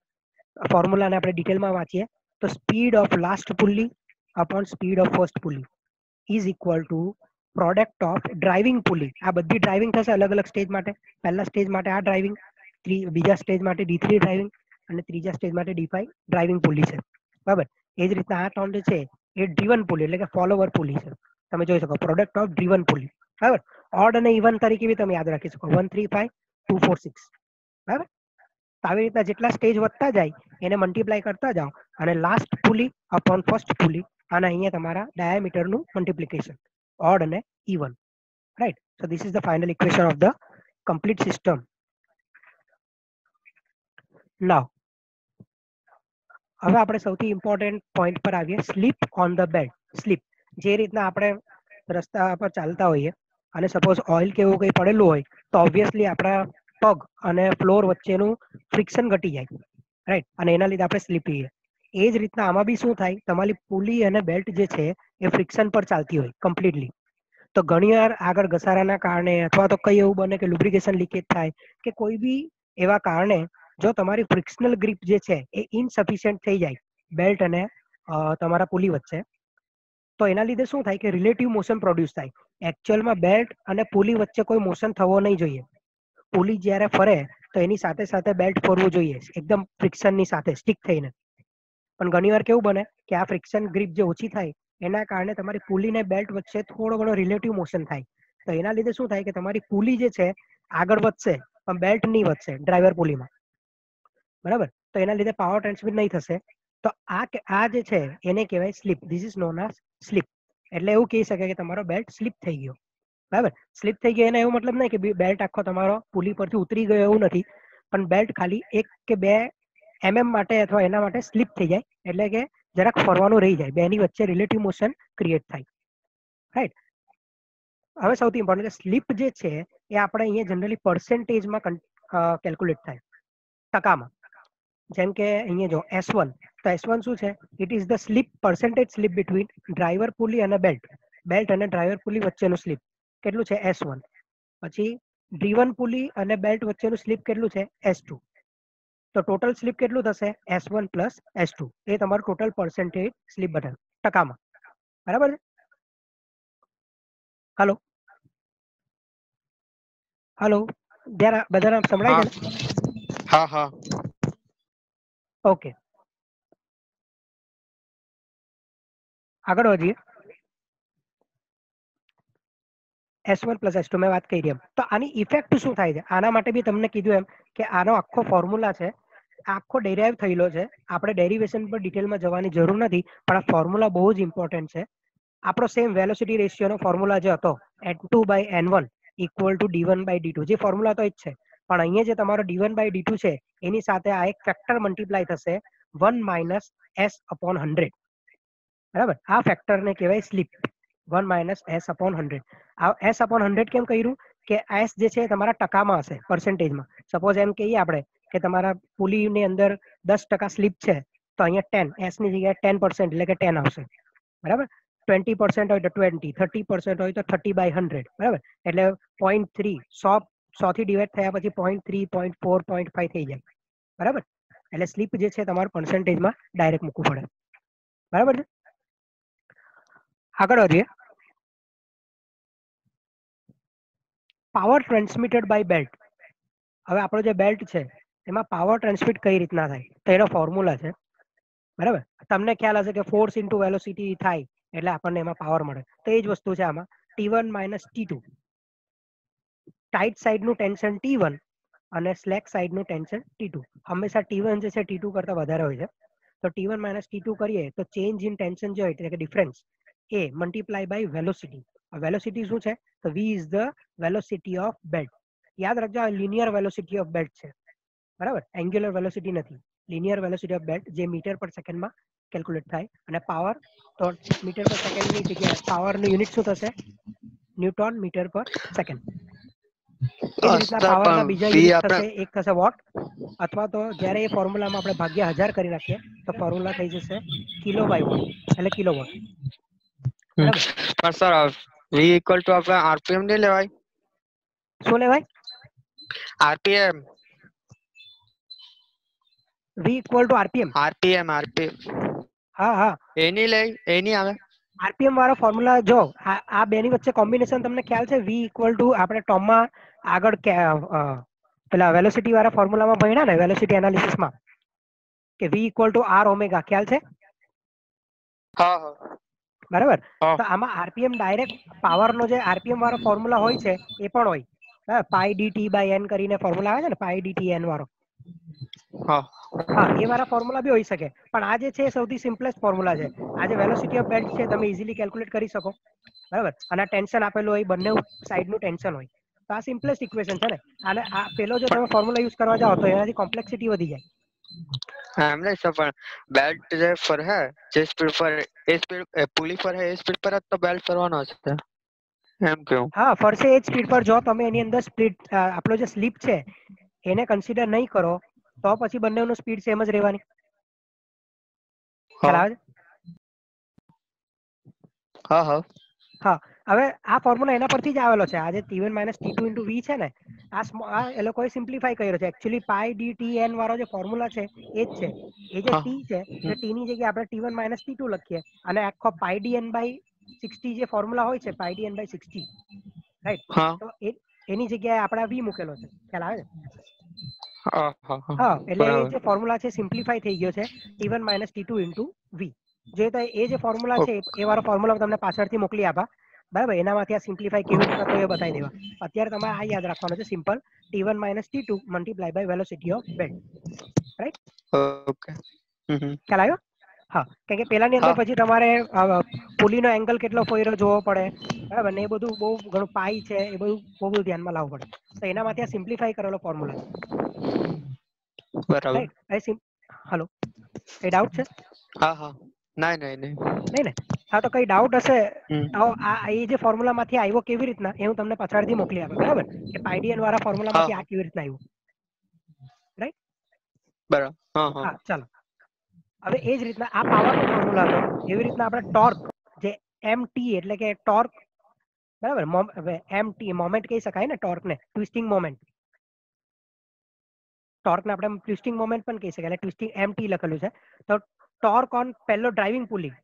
ફોર્મ્યુલાને આપણે ડિટેલમાં વાંચીએ. તો speed of last pulley upon speed of first pulley is equal to product of driving pulley આ બધી ડ્રાઇવિંગ થશે અલગ અલગ સ્ટેજ માટે. પહેલા સ્ટેજ માટે આ ડ્રાઇવિંગ બીજા સ્ટેજ માટે ડી થ્રી ડ્રાઇવિંગ અને ત્રીજા સ્ટેજ માટે ડી ફાઈવ ડ્રાઇવિંગ પુલી છે. બરાબર? એ જ રીતના આ ત્રણ જે છે, એ ડ્રીવન પુલી એટલે કે ફોલોવર પુલી છે. તમે જોઈ શકો પ્રોડક્ટ ઓફ ડ્રીવન પુલી બરાબર? ઓડ અને ઇવન તરીકે બી તમે યાદ રાખી શકો. One three five two four six બરાબર? આવી રીતના જેટલા સ્ટેજ વધતા જાય, એને મલ્ટીપ્લાય કરતા જાઓ અને last pulley upon first pulley અને અહીંયા તમારા ડાયામીટરનું multiplication odd and even, right? So, this is the final equation of the complete system. Now, હવે આપણે સૌથી ઇમ્પોર્ટન્ટ પોઈન્ટ પર આવીએ. Slip on the bed slip જે રીતના આપણે રસ્તા પર ચાલતા હોઈએ, અને સપોઝ ઓઇલ કે એવું કંઈ પડેલું હોય, તો ઓબ્વિયસલી આપણા પગ અને ફ્લોર વચ્ચેનું ફ્રિક્શન ઘટી જાય રાઈટ અને એના લીધે આપણે સ્લીપ લઈએ એ જ રીતના આમાં બી શું થાય? તમારી પુલી અને બેલ્ટ જે છે એ ફ્રિક્શન પર ચાલતી હોય કમ્પ્લીટલી તો ઘણીવાર આગળ ઘસારાના કારણે અથવા તો કઈ એવું બને કે લુબ્રિકેશન લીકેજ થાય કે કોઈ બી એવા કારણે જો તમારી ફ્રિક્શનલ ગ્રીપ જે છે એ ઇનસફિશિયન્ટ થઈ જાય બેલ્ટ અને તમારા પુલી વચ્ચે, તો એના લીધે શું થાય કે રિલેટિવ મોશન પ્રોડ્યુસ થાય. એકચ્યુઅલમાં બેલ્ટ અને પુલી વચ્ચે કોઈ મોશન થવો નહીં જોઈએ. પુલી જ્યારે ફરે તો એની સાથે સાથે બેલ્ટ ફરવું જોઈએ, એકદમ ફ્રિક્શનની સાથે સ્ટિક થઈને. પણ ઘણીવાર કેવું બને કે આ ફ્રિક્શન ગ્રીપ જે ઓછી થાય એના કારણે તમારી પુલી ને બેલ્ટ વચ્ચે થોડો ઘણો રિલેટિવ મોશન થાય. તો એના લીધે શું થાય કે તમારી પુલી જે છે, આગળ વધશે, પણ બેલ્ટ નહીં વધશે ડ્રાઈવર પુલીમાં. બરાબર? તો એના લીધે પાવર ટ્રાન્સમિટ નહીં થશે. તો આ આ જે છે, એને કહેવાય slip this is known as slip એટલે એવું કહી શકે કે તમારો બેલ્ટ સ્લીપ થઈ ગયો. બરાબર? સ્લીપ થઈ ગયો એનો એવો મતલબ નહીં કે બેલ્ટ આખો તમારો પુલી પરથી ઉતરી ગયો એવું નથી. પણ બેલ્ટ ખાલી એક કે બે એમએમ માટે અથવા એના માટે સ્લીપ થઈ જાય. એટલે કે જરાક ફરવાનું રહી જાય. બેની વચ્ચે રિલેટિવ મોશન ક્રિએટ થાય. રાઈટ હવે સૌથી ઇમ્પોર્ટન્ટ સ્લીપ જે છે, એ આપણે અહીંયા જનરલી પર્સેન્ટેજમાં કેલ્ક્યુલેટ થાય. ટકામાં. જેમ કે અહીંયા જો એસ વન તો એસ વન શું છે? It is the slip percentage slip between driver pulley અને બેલ્ટ બેલ્ટ અને ડ્રાઈવર પુલી વચ્ચેનું સ્લીપ કેટલું છે? એસ વન પછી ડ્રીવન પુલી અને બેલ્ટ વચ્ચેનું સ્લીપ કેટલું છે? એસ ટુ તો ટોટલ સ્લીપ કેટલું થશે? S one plus S two એ તમારું ટોટલ પર્સેન્ટેજ સ્લીપ બટન ટકામાં. બરાબર છે? હલો હલો જરા બધાને સંભળાય છે? ને? હા હા. ઓકે આગળ વધીએ. S one plus S two મેં વાત કરી એમ. તો આની ઇફેક્ટ શું થાય છે? આના માટે બી તમને કીધું એમ કે આનો આખો ફોર્મ્યુલા છે આ આખો ડેરાઈવ થયેલો છે. આપણે ડેરિવેશન પર ડિટેલમાં જવાની જરૂર નથી, પણ આ ફોર્મ્યુલા બહુ જ ઇમ્પોર્ટન્ટ છે. આપણો સેમ વેલોસિટી રેશિયોનો ફોર્મ્યુલા જે હતો N two by N one equal to D one by D two જે ફોર્મ્યુલા તો એ જ છે. પણ અહીંયા જે તમારો D one by D two છે, એની સાથે આ એક ફેક્ટર મલ્ટીપ્લાય થશે one minus S upon hundred બરાબર? આ ફેક્ટરને કહેવાય slip one minus S upon hundred આ એસ અપોન હંડ્રેડ કેમ કર્યું? કે એસ જે છે તમારા ટકામાં હશે પર્સન્ટેજમાં સપોઝ એમ કહીએ આપણે કે તમારા પુલીની અંદર દસ ટકા સ્લીપ છે તો અહીંયા ટેન એસની જગ્યાએ ટેન પર્સન્ટ એટલે કે ટેન આવશે. બરાબર? ટ્વેન્ટી પર્સન્ટ હોય તો ટ્વેન્ટી થર્ટી પર્સન્ટ હોય તો થર્ટી બાય હંડ્રેડ બરાબર? એટલે પોઈન્ટ થ્રી સો સો થી ડિવાઈડ થયા પછી point three point four point five થઈ જાય. બરાબર? એટલે સ્લીપ જે છે તમારું પર્સન્ટેજમાં ડાયરેક્ટ મૂકવું પડે. બરાબર છે? આગળ વધીએ. પાવર ટ્રાન્સમિટેડ બાય બેલ્ટ હવે આપણો જે બેલ્ટ છે એમાં પાવર ટ્રાન્સમિટ કઈ રીતના થાય? તો એનો ફોર્મ્યુલા છે. બરાબર? તમને ખ્યાલ હશે કે ફોર્સ ઇન્ટુ વેલોસિટી થાય એટલે આપણને એમાં પાવર મળે. તો એ જ વસ્તુ છે આમાં. T one minus T two tight સાઈડનું tension T one અને સ્લેક સાઈડનું ટેન્શન ટી ટુ હંમેશા ટી વન જે છે ટી ટુ કરતાં વધારે હોય છે. તો T one minus T two કરીએ તો ચેન્જ ઇન ટેન્શન જે હોય, એટલે કે ડિફરન્સ એ મલ્ટીપ્લાય બાય વેલોસિટી વેલોસિટી શું છે? તો V is the velocity of belt યાદ રાખજો, આ લિનિયર વેલોસિટી ઓફ બેલ્ટ છે. બરાબર? એન્ગ્યુલર વેલોસિટી નથી. લિનિયર વેલોસિટી ઓફ બેટ જે મીટર પર સેકન્ડમાં કેલ્ક્યુલેટ થાય અને પાવર તો મીટર પર સેકન્ડની જગ્યાએ પાવરનું યુનિટ શું થશે? ન્યૂટન મીટર પર સેકન્ડ એ જ રીતના પાવરના બીજા યુનિટ થશે એક થશે વોટ અથવા તો જ્યારે એ ફોર્મ્યુલામાં આપણે ભાગ્ય હજાર કરી નાખીએ તો ફોર્મ્યુલા થઈ જશે કિલો બાય વોટ એટલે કિલો વોટ પણ સર વી ઇક્વલ ટુ આપણે આરપીએમ નહીં લેવાય? શું લેવાય? RPM V equal to RPM RPM rpm હા હા. એની લે એની આવે. આરપીએમ વાળો ફોર્મ્યુલા જો આ બેની વચ્ચે કોમ્બિનેશન તમને ખ્યાલ છે v ઇક્વલ ટુ આપણે ટોમમાં આગળ પેલા વેલોસિટી વાળા ફોર્મ્યુલામાં ભણ્યા ને વેલોસિટી એનાલિસિસમાં કે V equal to R omega ખ્યાલ છે? હા હા. બરાબર? તો આમાં આરપીએમ ડાયરેક્ટ પાવરનો જે આરપીએમ વાળો ફોર્મ્યુલા હોય છે એ પણ હોય. હા પાઈ dt બાય એન કરીને ફોર્મ્યુલા આવે છે ને પાઈ dt એન વાળો. હા. હા એ મારા ફોર્મ્યુલા બી હોઈ શકે. પણ આ જે છે સૌથી સિમ્પલેસ્ટ ફોર્મ્યુલા છે. આ જે વેલોસિટી ઓફ બેલ્ટ છે તમે ઇઝીલી કેલ્ક્યુલેટ કરી શકો. બરાબર? અને આ ટેન્શન આપેલું હોય બંને સાઈડનું ટેન્શન હોય. તો આ સિમ્પલેસ્ટ ઇક્વેશન છે ને. અને આ પેલો જો તમે ફોર્મ્યુલા યુઝ કરવા જાઓ તો એનાથી કોમ્પ્લેક્સિટી વધી જાય. એમ નહીં પણ બેલ્ટ જે ફરે જે સ્પીડ પર એ સ્પીડ પુલી ફરે એ સ્પીડ પર જ તો બેલ્ટ ફરવાનો છે. એમ કેવું? હા ફરશે એ જ સ્પીડ પર. જો તમે એની અંદર સ્પીડ આપણો જે સ્લીપ છે એને કન્સિડર નહીં કરો તો પછી બંનેનું સ્પીડ સેમ જ રહેવાની. ખ્યાલ આવે હા હા. હવે આ ફોર્મ્યુલા એના પરથી જ આવેલો છે. આ જે T one minus T two into છે ને આ એ લોકોએ સિમ્પ્લિફાઈ કર્યો છે. Actually pi D T N વાળો જે ફોર્મ્યુલા છે એ જ છે. એ જે t છે એ ટી ની જગ્યાએ આપણે T one minus T two લખીએ અને આખો pi D N by sixty જે ફોર્મ્યુલા હોય છે pi D N by sixty right તો એ એની જગ્યાએ આપણા વી મૂકેલો છે. ખ્યાલ આવે ને હા એટલે જે ફોર્મ્યુલા છે સિમ્પ્લિફાઈ થઈ ગયો છે T minus T two into V જે તો એ જે ફોર્મ્યુલા છે એ વાળો ફોર્મ્યુલા તમને પાછળથી મોકલી આપા. બરાબર? એનામાંથી આ સિમ્પ્લિફાઈ કેવી રીતે થતો એ બતાવી દેવા. અત્યારે તમારે આ યાદ રાખવાનું છે simple T one minus T two multiply by velocity of belt okay. Hmm hmm. ખ્યાલ આવ્યો? હા કેમ કે પેલાની અંદર પછી તમારે પુલીનો એંગલ કેટલો ફોયરો જોવો પડે બરાબર? ને એ બધું બહુ ઘણું પાઈ છે એ બધું બહુ બધું ધ્યાનમાં લાવવું પડે. તો એનામાંથી આ સિમ્પ્લિફાઈ કરેલો ફોર્મ્યુલા છે. બરાબર. હેલો એ ડાઉટ છે? હા હા. નહીં નહીં નહીં નહીં. ને હા તો કઈ ડાઉટ હશે? તો આ એ જે ફોર્મ્યુલા માંથી આવ્યો કેવી રીતના એ હું તમને પાછળથી મોકલી આપે બરાબર? કે પાઈડીએન વાળા ફોર્મ્યુલા માંથી આ કેવી રીતના આવ્યું? બરાબર. હા હા. હા ચાલો. હવે એ જ રીતના આ પાવરનો ફોર્મ્યુલા હતો એવી રીતના આપણે ટોર્ક જે એમ ટી એટલે કે ટોર્ક બરાબર? એમ ટી મોમેન્ટ કહી શકાય ને ટોર્કને ટ્વિસ્ટિંગ મોમેન્ટ ટોર્કને આપણે ટ્વિસ્ટિંગ મોમેન્ટ પણ કહી શકાય. એટલે ટ્વિસ્ટિંગ એમ ટી લખેલું છે. તો ટોર્ક ઓન પહેલો ડ્રાઇવિંગ પુલિંગ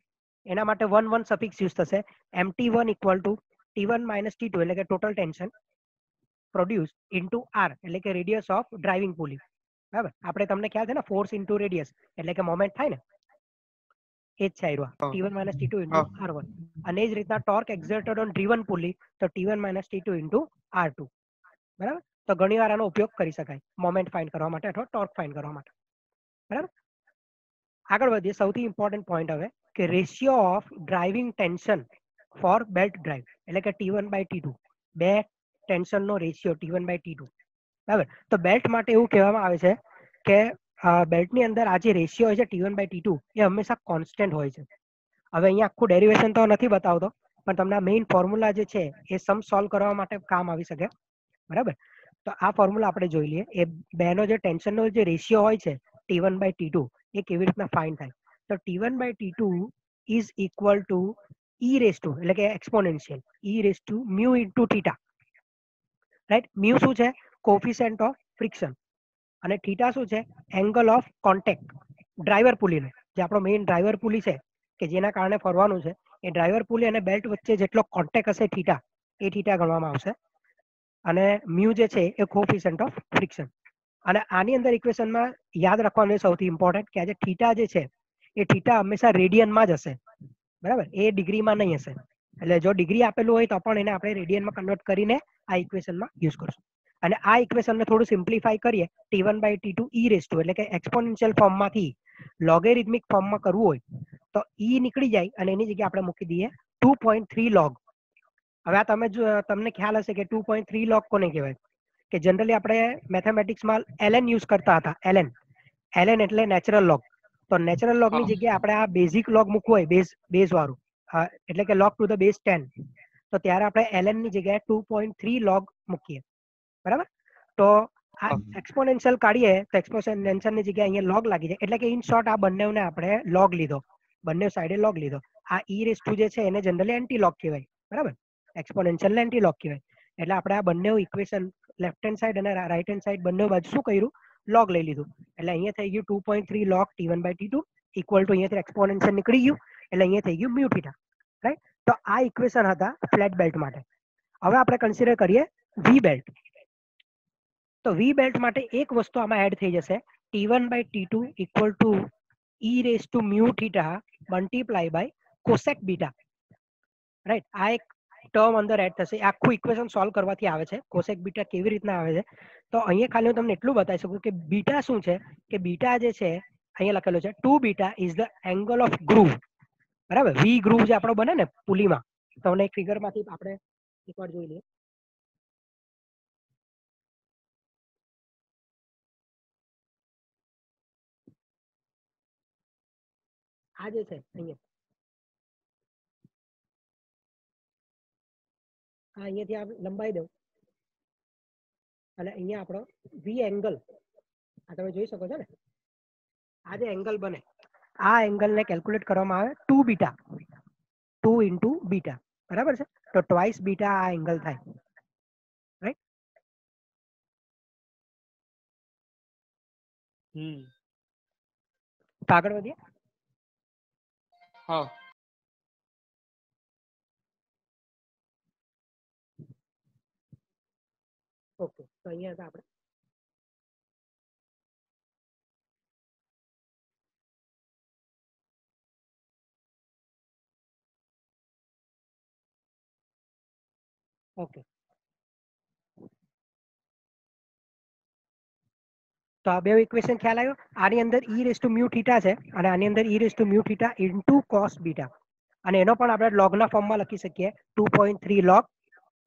એના માટે વન વન સફિક્સ યુઝ થશે. એમ T one equal to T one minus T two એટલે કે total tension produce into R એટલે કે રેડિયસ ઓફ ડ્રાઇવિંગ પુલી બરાબર? આપણે તમને ખ્યાલ છે ને? ફોર્સ ઇન્ટુ રેડિયસ એટલે કે મોમેન્ટ થાય ને? એ જ છે આયરું T one minus T two into R one અને એ જ રીતના torque exerted on driven pulley તો T one minus T two into R two બરાબર? તો ઘણી વાર આનો ઉપયોગ કરી શકાય. મોમેન્ટ ફાઇન્ડ કરવા માટે અથવા ટોર્ક ફાઇન્ડ કરવા માટે. બરાબર? આગળ વધીએ. સૌથી ઇમ્પોર્ટન્ટ પોઈન્ટ હવે કે ratio of driving tension for belt drive એટલે કે T one by T two બે ટેન્શનનો ratio T one by T two બરાબર. તો બેલ્ટ માટે એવું કહેવામાં આવે છે કે બેલ્ટની અંદર આ જે રેશિયો હોય છે T one by T two એ હંમેશા કોન્સ્ટન્ટ હોય છે. હવે અહીંયા આખું ડેરિવેશન તો નથી બતાવતો, પણ તમને મેઇન ફોર્મ્યુલા જે છે એ સમ સોલ્વ કરવા માટે કામ આવી શકે. બરાબર? તો આ ફોર્મ્યુલા આપણે જોઈ લઈએ. એ બેનો જે ટેન્શનનો જે રેશિયો હોય છે T one by T two એ કેવી રીતના ફાઇન થાય? તો T one by T two is equal to E raise to એટલે કે exponential E raise to mu into theta right mu શું છે? કોફિશિયન્ટ ઓફ ફ્રિક્શન અને થીટા શું છે? એંગલ ઓફ કોન્ટેક્ટ ડ્રાઈવર પુલીનો જે આપણો મેઇન ડ્રાઈવર પુલી છે, કે જેના કારણે ફરવાનું છે, એ ડ્રાઈવર પુલી અને બેલ્ટ વચ્ચે જેટલો કોન્ટેક્ટ હશે થીટા એ થીટા ગણવામાં આવશે. અને મ્યુ જે છે, એ કોફિશિયન્ટ ઓફ ફ્રિક્શન અને આની અંદર ઇક્વેશનમાં યાદ રાખવાનું સૌથી ઇમ્પોર્ટન્ટ કે આજે થીટા જે છે, એ થીટા હંમેશા રેડિયનમાં જ હશે. બરાબર? એ ડિગ્રીમાં નહીં હશે. એટલે જો ડિગ્રી આપેલું હોય તો પણ એને આપણે રેડિયનમાં કન્વર્ટ કરીને આ ઇક્વેશનમાં યુઝ કરશું. અને આ ઇક્વેશનને થોડું સિમ્પ્લિફાઈ કરીએ T one by T two E raise to એટલે કે એક્સપોનેન્શિયલ ફોર્મમાંથી લોગેરિથમિક ફોર્મમાં કરવું હોય તો ઈ નીકળી જાય અને એની જગ્યાએ આપણે મૂકી દઈએ ટુ પોઈન્ટ થ્રી લોગ હવે આ તમે જો તમને ખ્યાલ હશે કે ટુ પોઈન્ટ થ્રી લોગ કોને કહેવાય? કે જનરલી આપણે મેથેમેટિક્સમાં એલએન યુઝ કરતા હતા એલએન એલએન એટલે નેચરલ લોગ તો નેચરલ લોગની. જગ્યાએ આપણે આ બેઝિક લોગ મૂકવું હોય બેઝ બેઝ વાળું. એટલે કે log to the base ten તો ત્યારે આપણે એલએનની જગ્યાએ ટુ પોઈન્ટ થ્રી લોગ મૂકીએ. બરાબર? તો આ એક્સપોનેન્શિયલ કાઢીએ તો એક્સપોનેન્શિયલની જગ્યાએ અહીંયા લોગ લાગી જાય. એટલે કે ઇન શોર્ટ આ બંનેને આપણે લોગ લીધો. બંને સાઈડે લોગ લીધો. આ ઈ રેસ ટુ જે છે એને જનરલી એન્ટી લોગ કહેવાય. બરાબર? એક્સપોનેન્શિયલ ને એન્ટી લોગ કહેવાય. એટલે આપણે આ બંને ઇક્વેશન લેફ્ટ હેન્ડ સાઈડ અને રાઈટ હેન્ડ સાઈડ બંને બાજુ શું કર્યું? લોગ લઈ લીધું. એટલે અહીંયા થઈ ગયું two point three log T one by T two equal to અહીંયાથી એક્સપોનેન્શિયલ નીકળી ગયું. એટલે અહીંયા થઈ ગયું મ્યુ થીટા રાઈટ તો આ ઇક્વેશન હતા ફ્લેટ બેલ્ટ માટે. હવે આપણે કન્સિડર કરીએ વી બેલ્ટ તો વી બેલ્ટ માટે એક વસ્તુ આમાં એડ થઈ જશે. T one by T two equal to E raise to mu theta multiply by cosec beta right આ એક ટર્મ અંદર એડ થશે. આખું ઇક્વેશન સોલ્વ કરવાથી આવે છે. કોસેક બીટા કેવી રીતના આવે છે? તો અહીંયા ખાલી હું તમને એટલું બતાવી શકું કે બીટા શું છે? કે બીટા જે છે, અહીંયા લખેલું છે two beta is the angle of groove બરાબર? વી ગ્રુવ જે આપણો બને ને, પુલીમાં. તમને એક ફિગરમાંથી આપણે એકવાર જોઈ લઈએ. આ જે છે અહીંયા આ અહીંયાથી આ લંબાઈ દઉં અને અહીંયા આપણો વી એંગલ આ તમે જોઈ શકો છો ને આ જે એંગલ બને આ એંગલને કેલ્ક્યુલેટ કરવામાં આવે two beta two into beta બરાબર છે તો ટ્વાઇસ બીટા આ એંગલ થાય રાઈટ હમ તો આગળ વધીએ હા. ઓકે તો અહીંયા હતા આપણે ઓકે. બે ઇક્વેશન ખ્યાલ આવ્યો? આની અંદર E raise to mu theta છે અને આની અંદર E raise to mu theta into cos beta અને એનો પણ આપણે લોગના ફોર્મમાં લખી શકીએ. Two point three log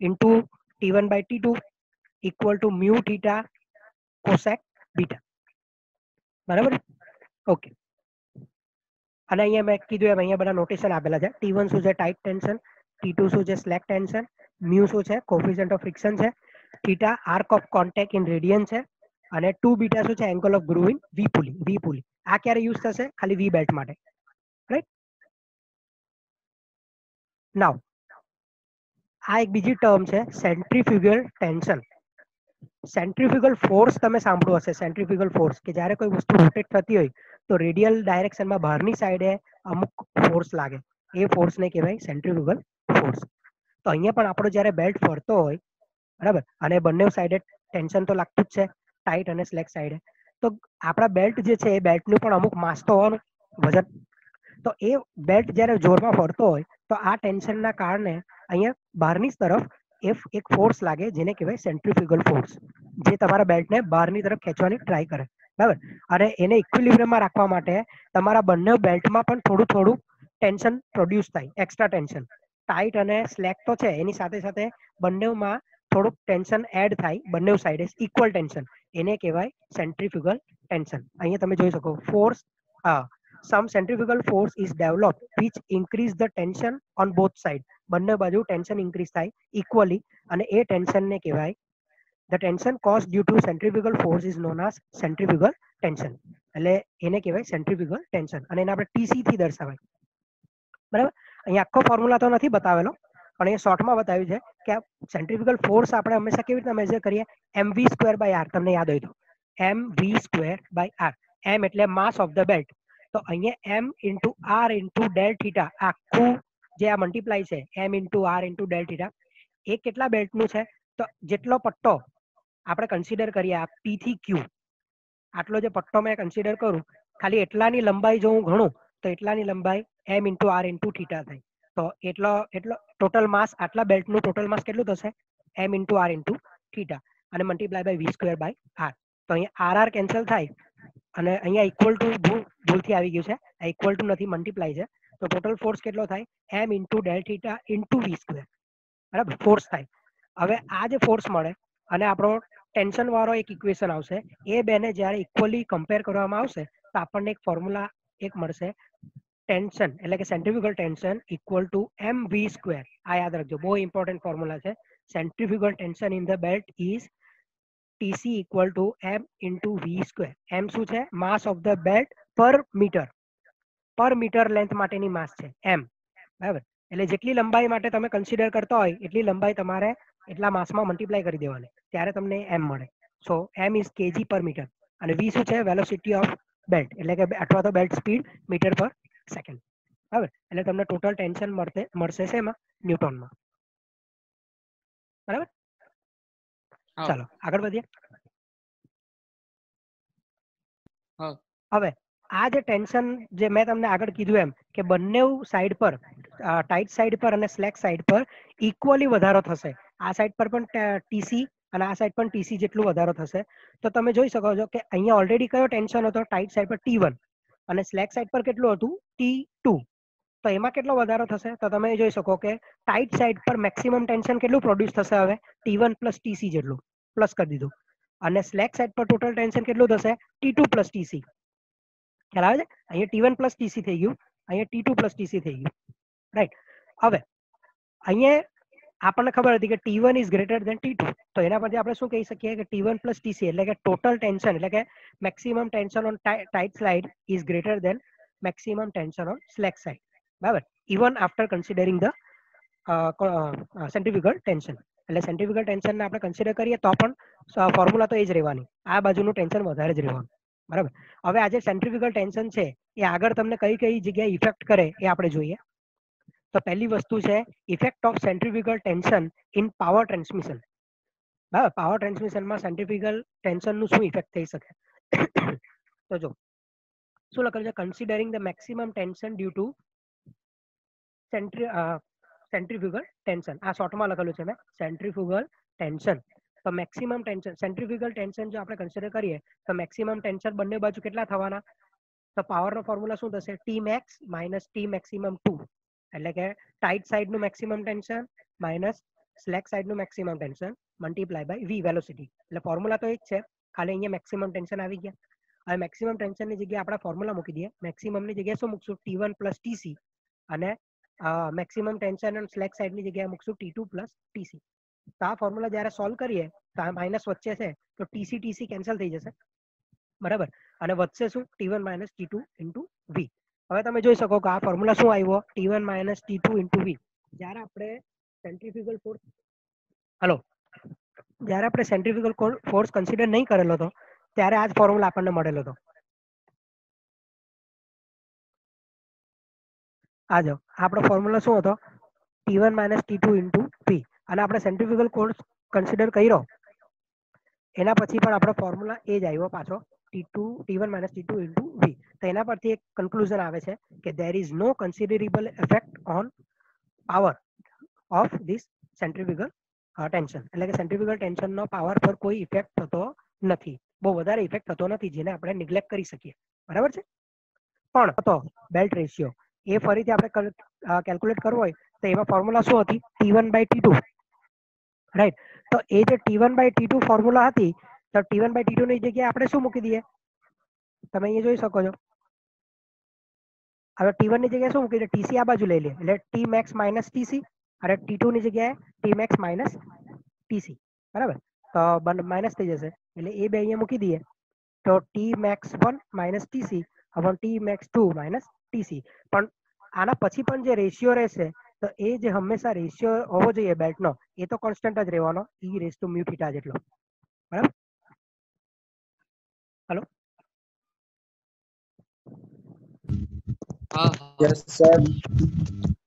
into T one by T two equal to mu theta cosec beta બરાબર? ઓકે અને અહીંયા મેં કીધું એમ, અહીંયા બધા નોટેશન આપેલા છે. ટી વન શું છે? ટાઈટ ટેન્શન ટી ટુ શું છે? સ્લેક ટેન્શન મ્યુ શું છે? કોફિશિયન્ટ ઓફ ફ્રિક્શન છે. Theta arc of contact in radian છે. અને ટુ બીટા શું છે? Angle of grooving V pulley V pulley આ ક્યારે યુઝ થશે? ખાલી વી બેલ્ટ માટે. રાઈટ નાવ આ એક બીજી ટર્મ છે સેન્ટ્રીફ્યુગલ ટેન્શન સેન્ટ્રીફ્યુગલ ફોર્સ તમે સાંભળ્યું હશે સેન્ટ્રીફ્યુગલ ફોર્સ કે જ્યારે કોઈ વસ્તુ રોટેટ થતી હોય, તો રેડિયલ ડાયરેક્શનમાં બહારની સાઈડે અમુક ફોર્સ લાગે. એ ફોર્સને કહેવાય સેન્ટ્રીફ્યુગલ ફોર્સ તો અહીંયા પણ આપણો જ્યારે બેલ્ટ ફરતો હોય, બરાબર? અને બંને સાઈડે ટેન્શન તો લાગતું જ છે. ટાઈટ અને સ્લેક સાઈડે તો આપણા બેલ્ટ જે છે, એ બેલ્ટનું પણ અમુક માસ તો હોવાનું. વજન. તો એ બેલ્ટ જ્યારે જોરમાં ફરતો હોય, તો આ ટેન્શનના કારણે અહીંયા બહારની તરફ એ એક ફોર્સ લાગે, જેને કહેવાય સેન્ટ્રીફ્યુગલ ફોર્સ જે તમારા બેલ્ટને બહારની તરફ ખેંચવાની ટ્રાય કરે. બરાબર? અને એને ઇક્વિલિબ્રિયમમાં રાખવા માટે તમારા બંને બેલ્ટમાં પણ થોડું થોડું ટેન્શન પ્રોડ્યુસ થાય એક્સ્ટ્રા ટેન્શન ટાઈટ અને સ્લેક તો છે, એની સાથે સાથે બંનેમાં થોડુંક ટેન્શન એડ થાય, બંને સાઈડે ઇક્વલ ટેન્શન એને કહેવાય સેન્ટ્રીફ્યુગલ ટેન્શન અહીંયા તમે જોઈ શકો force some centrifugal force is develop which increase the tension on both side બંને બાજુ ટેન્શન ઇન્ક્રીઝ થાય ઇક્વલી અને એ ટેન્શનને કહેવાય the tension cause due to centrifugal force is known as centrifugal tension એટલે એને કહેવાય સેન્ટ્રીફ્યુગલ ટેન્શન અને એને આપણે ટીસી થી દર્શાવાય. બરાબર? અહીંયા આખો ફોર્મ્યુલા તો નથી બતાવેલો. પણ એ શોર્ટમાં બતાવ્યું છે કે સેન્ટ્રીફ્યુગલ ફોર્સ આપણે હંમેશા કેવી રીતે મેઝર કરીએ? M V square by R તમને યાદ હોય તો. M V square by R M એટલે માસ ઓફ ધ બેલ્ટ તો અહીંયા M into R into del theta આખું જે આ મલ્ટીપ્લાય છે M into R into del theta એ કેટલા બેલ્ટનું છે? તો જેટલો પટ્ટો આપણે કન્સિડર કરીએ, આ પી થી ક્યુ આટલો જે પટ્ટો મેં કન્સિડર કરું, ખાલી એટલાની લંબાઈ જો હું ઘણું તો એટલાની લંબાઈ M into R into theta થાય. તો એટલો એટલો ટોટલ માસ આટલા બેલ્ટનું ટોટલ માસ કેટલું થશે? M into R into theta અને multiply by V square by R તો અહીંયા આર આર કેન્સલ થાય અને અહીંયા ઇક્વલ ટુ ભૂલથી આવી ગયું છે. આ ઇક્વલ ટુ નથી મલ્ટીપ્લાય છે. તો ટોટલ ફોર્સ કેટલો થાય? M into del theta into V square બરાબર? ફોર્સ થાય. હવે આ જે ફોર્સ મળે અને આપણો ટેન્શન વાળો એક ઇક્વેશન આવશે, એ બેને જ્યારે ઇક્વલી કમ્પેર કરવામાં આવશે, તો આપણને એક ફોર્મ્યુલા એક મળશે. ટેન્શન, એટલે કે centrifugal tension equal to M V square આ યાદ રાખજો, બહુ ઇમ્પોર્ટન્ટ ફોર્મ્યુલા છે. Centrifugal tension in the belt is TC equal to M into V square M શું છે? Mass of the belt per metre per metre length માટેની mass છે એમ બરાબર? એટલે જેટલી લંબાઈ માટે તમે કન્સિડર કરતા હોય, એટલી લંબાઈ તમારે એટલા માસમાં મલ્ટીપ્લાય કરી દેવાની. ત્યારે તમને એમ મળે. So M is kg per metre અને વી શું છે? વેલોસિટી ઓફ બેલ્ટ એટલે કે અથવા તો belt speed metre per second બરાબર? એટલે તમને ટોટલ ટેન્શન મળશે મળશે શેમાં? ન્યૂટનમાં. બરાબર? ચાલો આગળ વધીએ. હવે આ જે ટેન્શન જે મેં તમને આગળ કીધું એમ કે બંને સાઈડ પર ટાઈટ સાઈડ પર અને સ્લેક સાઈડ પર ઇક્વલી વધારો થશે. આ સાઈડ પર પણ ટીસી અને આ સાઈડ પણ ટીસી જેટલું વધારો થશે. તો તમે જોઈ શકો છો કે અહીંયા ઓલરેડી કયો ટેન્શન હતો? ટાઈટ સાઈડ પર ટી વન અને સ્લેક સાઈડ પર કેટલું હતું? ટી ટુ તો એમાં કેટલો વધારો થશે? તો તમે જોઈ શકો કે ટાઈટ સાઈડ પર મેક્સિમમ ટેન્શન કેટલું પ્રોડ્યુસ થશે હવે? ટી વન પ્લસ ટીસી જેટલું પ્લસ કરી દીધું. અને સ્લેક સાઈડ પર ટોટલ ટેન્શન કેટલું થશે? ટી ટુ પ્લસ ટીસી ખ્યાલ આવે છે? અહીંયા ટી વન પ્લસ ટીસી થઈ ગયું. અહીંયા ટી ટુ પ્લસ ટીસી થઈ ગયું. રાઈટ હવે, અહીંયા આપણને ખબર હતી કે T one is greater than T two તો એના પરથી આપણે શું કહી શકીએ કે ટી વન પ્લસ ટીસી એટલે કે ટોટલ ટેન્શન એટલે કે maximum tension on tight slide is greater than maximum tension on slack side. બરાબર? Even after considering the centrifugal tension એટલે સેન્ટ્રીફ્યુગલ ટેન્શનને આપણે કન્સિડર કરીએ તો પણ ફોર્મ્યુલા તો એ જ રહેવાની. આ બાજુનું ટેન્શન વધારે જ રહેવાનું. બરાબર? હવે આજે સેન્ટ્રીફ્યુગલ ટેન્શન છે, એ આગળ તમને કઈ કઈ જગ્યાએ ઇફેક્ટ કરે એ આપણે જોઈએ. તો પહેલી વસ્તુ છે effect of centrifugal tension in power transmission બરાબર? પાવર ટ્રાન્સમિશનમાં સેન્ટ્રીફ્યુગલ ટેન્શનનું શું ઇફેક્ટ થઈ શકે? તો જો શું લખેલું છે considering the maximum tension due to centri centrifugal tension આ શોર્ટમાં લખેલું છે મેં સેન્ટ્રીફ્યુગલ ટેન્શન તો મેક્સિમમ ટેન્શન સેન્ટ્રીફ્યુગલ ટેન્શન જો આપણે કન્સિડર કરીએ તો મેક્સિમમ ટેન્શન બંને બાજુ કેટલા થવાના તો પાવરનો ફોર્મ્યુલા શું થશે? T max minus T maximum two એટલે કે ટાઈટ સાઈડનું maximum tension minus slack સાઈડનું maximum tension multiply by V velocity એટલે ફોર્મ્યુલા તો એ જ છે. ખાલી અહીંયા મેક્સિમમ ટેન્શન આવી ગયા. હવે મેક્સિમમ ટેન્શનની જગ્યાએ આપણે ફોર્મ્યુલા મૂકી દઈએ. મેક્સિમમની જગ્યાએ શું મૂકશું? ટી વન પ્લસ ટીસી અને મેક્સિમમ ટેન્શન અને સ્લેક સાઈડની જગ્યાએ મૂકશું ટી ટુ પ્લસ ટીસી તો આ ફોર્મ્યુલા જ્યારે સોલ્વ કરીએ, તો આ માઇનસ વચ્ચે છે, તો ટીસી ટીસી કેન્સલ થઈ જશે. બરાબર? અને વધશે શું? T one minus T two into V હવે તમે જોઈ શકો કે આ ફોર્મ્યુલા શું આવ્યો? T one minus T two into V જ્યારે આપણે સેન્ટ્રીફ્યુગલ ફોર્સ હલો જ્યારે આપણે સેન્ટ્રીફ્યુગલ ફોર્સ કન્સિડર નહીં કરેલો હતો ત્યારે આ જ ફોર્મ્યુલા આપણને મળેલો હતો. આ જો, આપણો ફોર્મ્યુલા શું હતો? T one minus T two into P અને આપણે સેન્ટ્રીફ્યુગલ કોર્સ કન્સિડર કર્યો. એના પછી પણ આપણો ફોર્મ્યુલા એ જ આવ્યો પાછો. T two T one minus T two into V તો એના પરથી એક કન્ક્લુઝન આવે છે કે there is no considerable effect on power of this centrifugal tension એટલે કે સેન્ટ્રીફ્યુગલ ટેન્શનનો પાવર પર કોઈ ઇફેક્ટ થતો નથી. બહુ વધારે ઇફેક્ટ થતો નથી જેને આપણે નિગ્લેક્ટ કરી શકીએ. બરાબર છે? પણ હતો બેલ્ટ રેશિયો એ ફરીથી આપણે કેલ્ક્યુલેટ કરવો હોય તો એમાં ફોર્મ્યુલા શું હતી? T one by T two right તો એ જે T one by T two formula હતી, તો T one by T two ની જગ્યાએ આપણે શું મૂકી દઈએ? તમે અહીંયા જોઈ શકો છો. હવે ટી વનની જગ્યાએ શું મૂકી દે ટીસી આ બાજુ લઈ લે એટલે ટી મેક્સ માઇનસ ટીસી અને ટી ટુ ની જગ્યાએ ટી મેક્સ માઇનસ ટીસી બરાબર? તો માઇનસ થઈ જશે. એટલે એ બે અહીંયા મૂકી દઈએ. તો T max one minus TC upon T max two minus TC પણ આના પછી પણ જે રેશિયો રહેશે તો એ જે હંમેશા રેશિયો હોવો જોઈએ બેલ્ટનો એ તો કોન્સ્ટન્ટ જ રહેવાનો e raise to mu theta જેટલો. બરાબર? હેલો યસ સર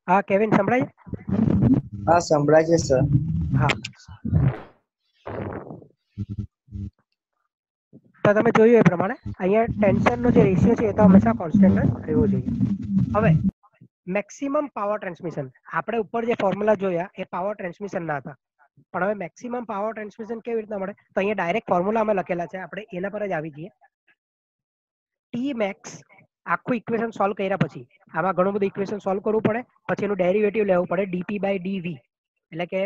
હા કેવિન સંભળાય હા સંભળાય છે સર હા. તો તમે જોયું એ પ્રમાણે અહીંયા ટેન્શનનો જે રેશિયો છે એ તો હંમેશા કોન્સ્ટન્ટ જ રહેવો જોઈએ. હવે મેક્સિમમ પાવર ટ્રાન્સમિશન આપણે ઉપર જે ફોર્મ્યુલા જોયા, એ પાવર ટ્રાન્સમિશન ના હતા. પણ હવે મેક્સિમમ પાવર ટ્રાન્સમિશન કેવી રીતના મળે? તો અહીંયા ડાયરેક્ટ ફોર્મ્યુલા અમે લખેલા છે. આપણે એના પર જ આવી જઈએ. ટી મેક્સ આખું ઇક્વેશન સોલ્વ કર્યા પછી, આમાં ઘણું બધું ઇક્વેશન સોલ્વ કરવું પડે. પછી એનું ડેરિવેટિવ લેવું પડે. ડીપી બાય ડીવી એટલે કે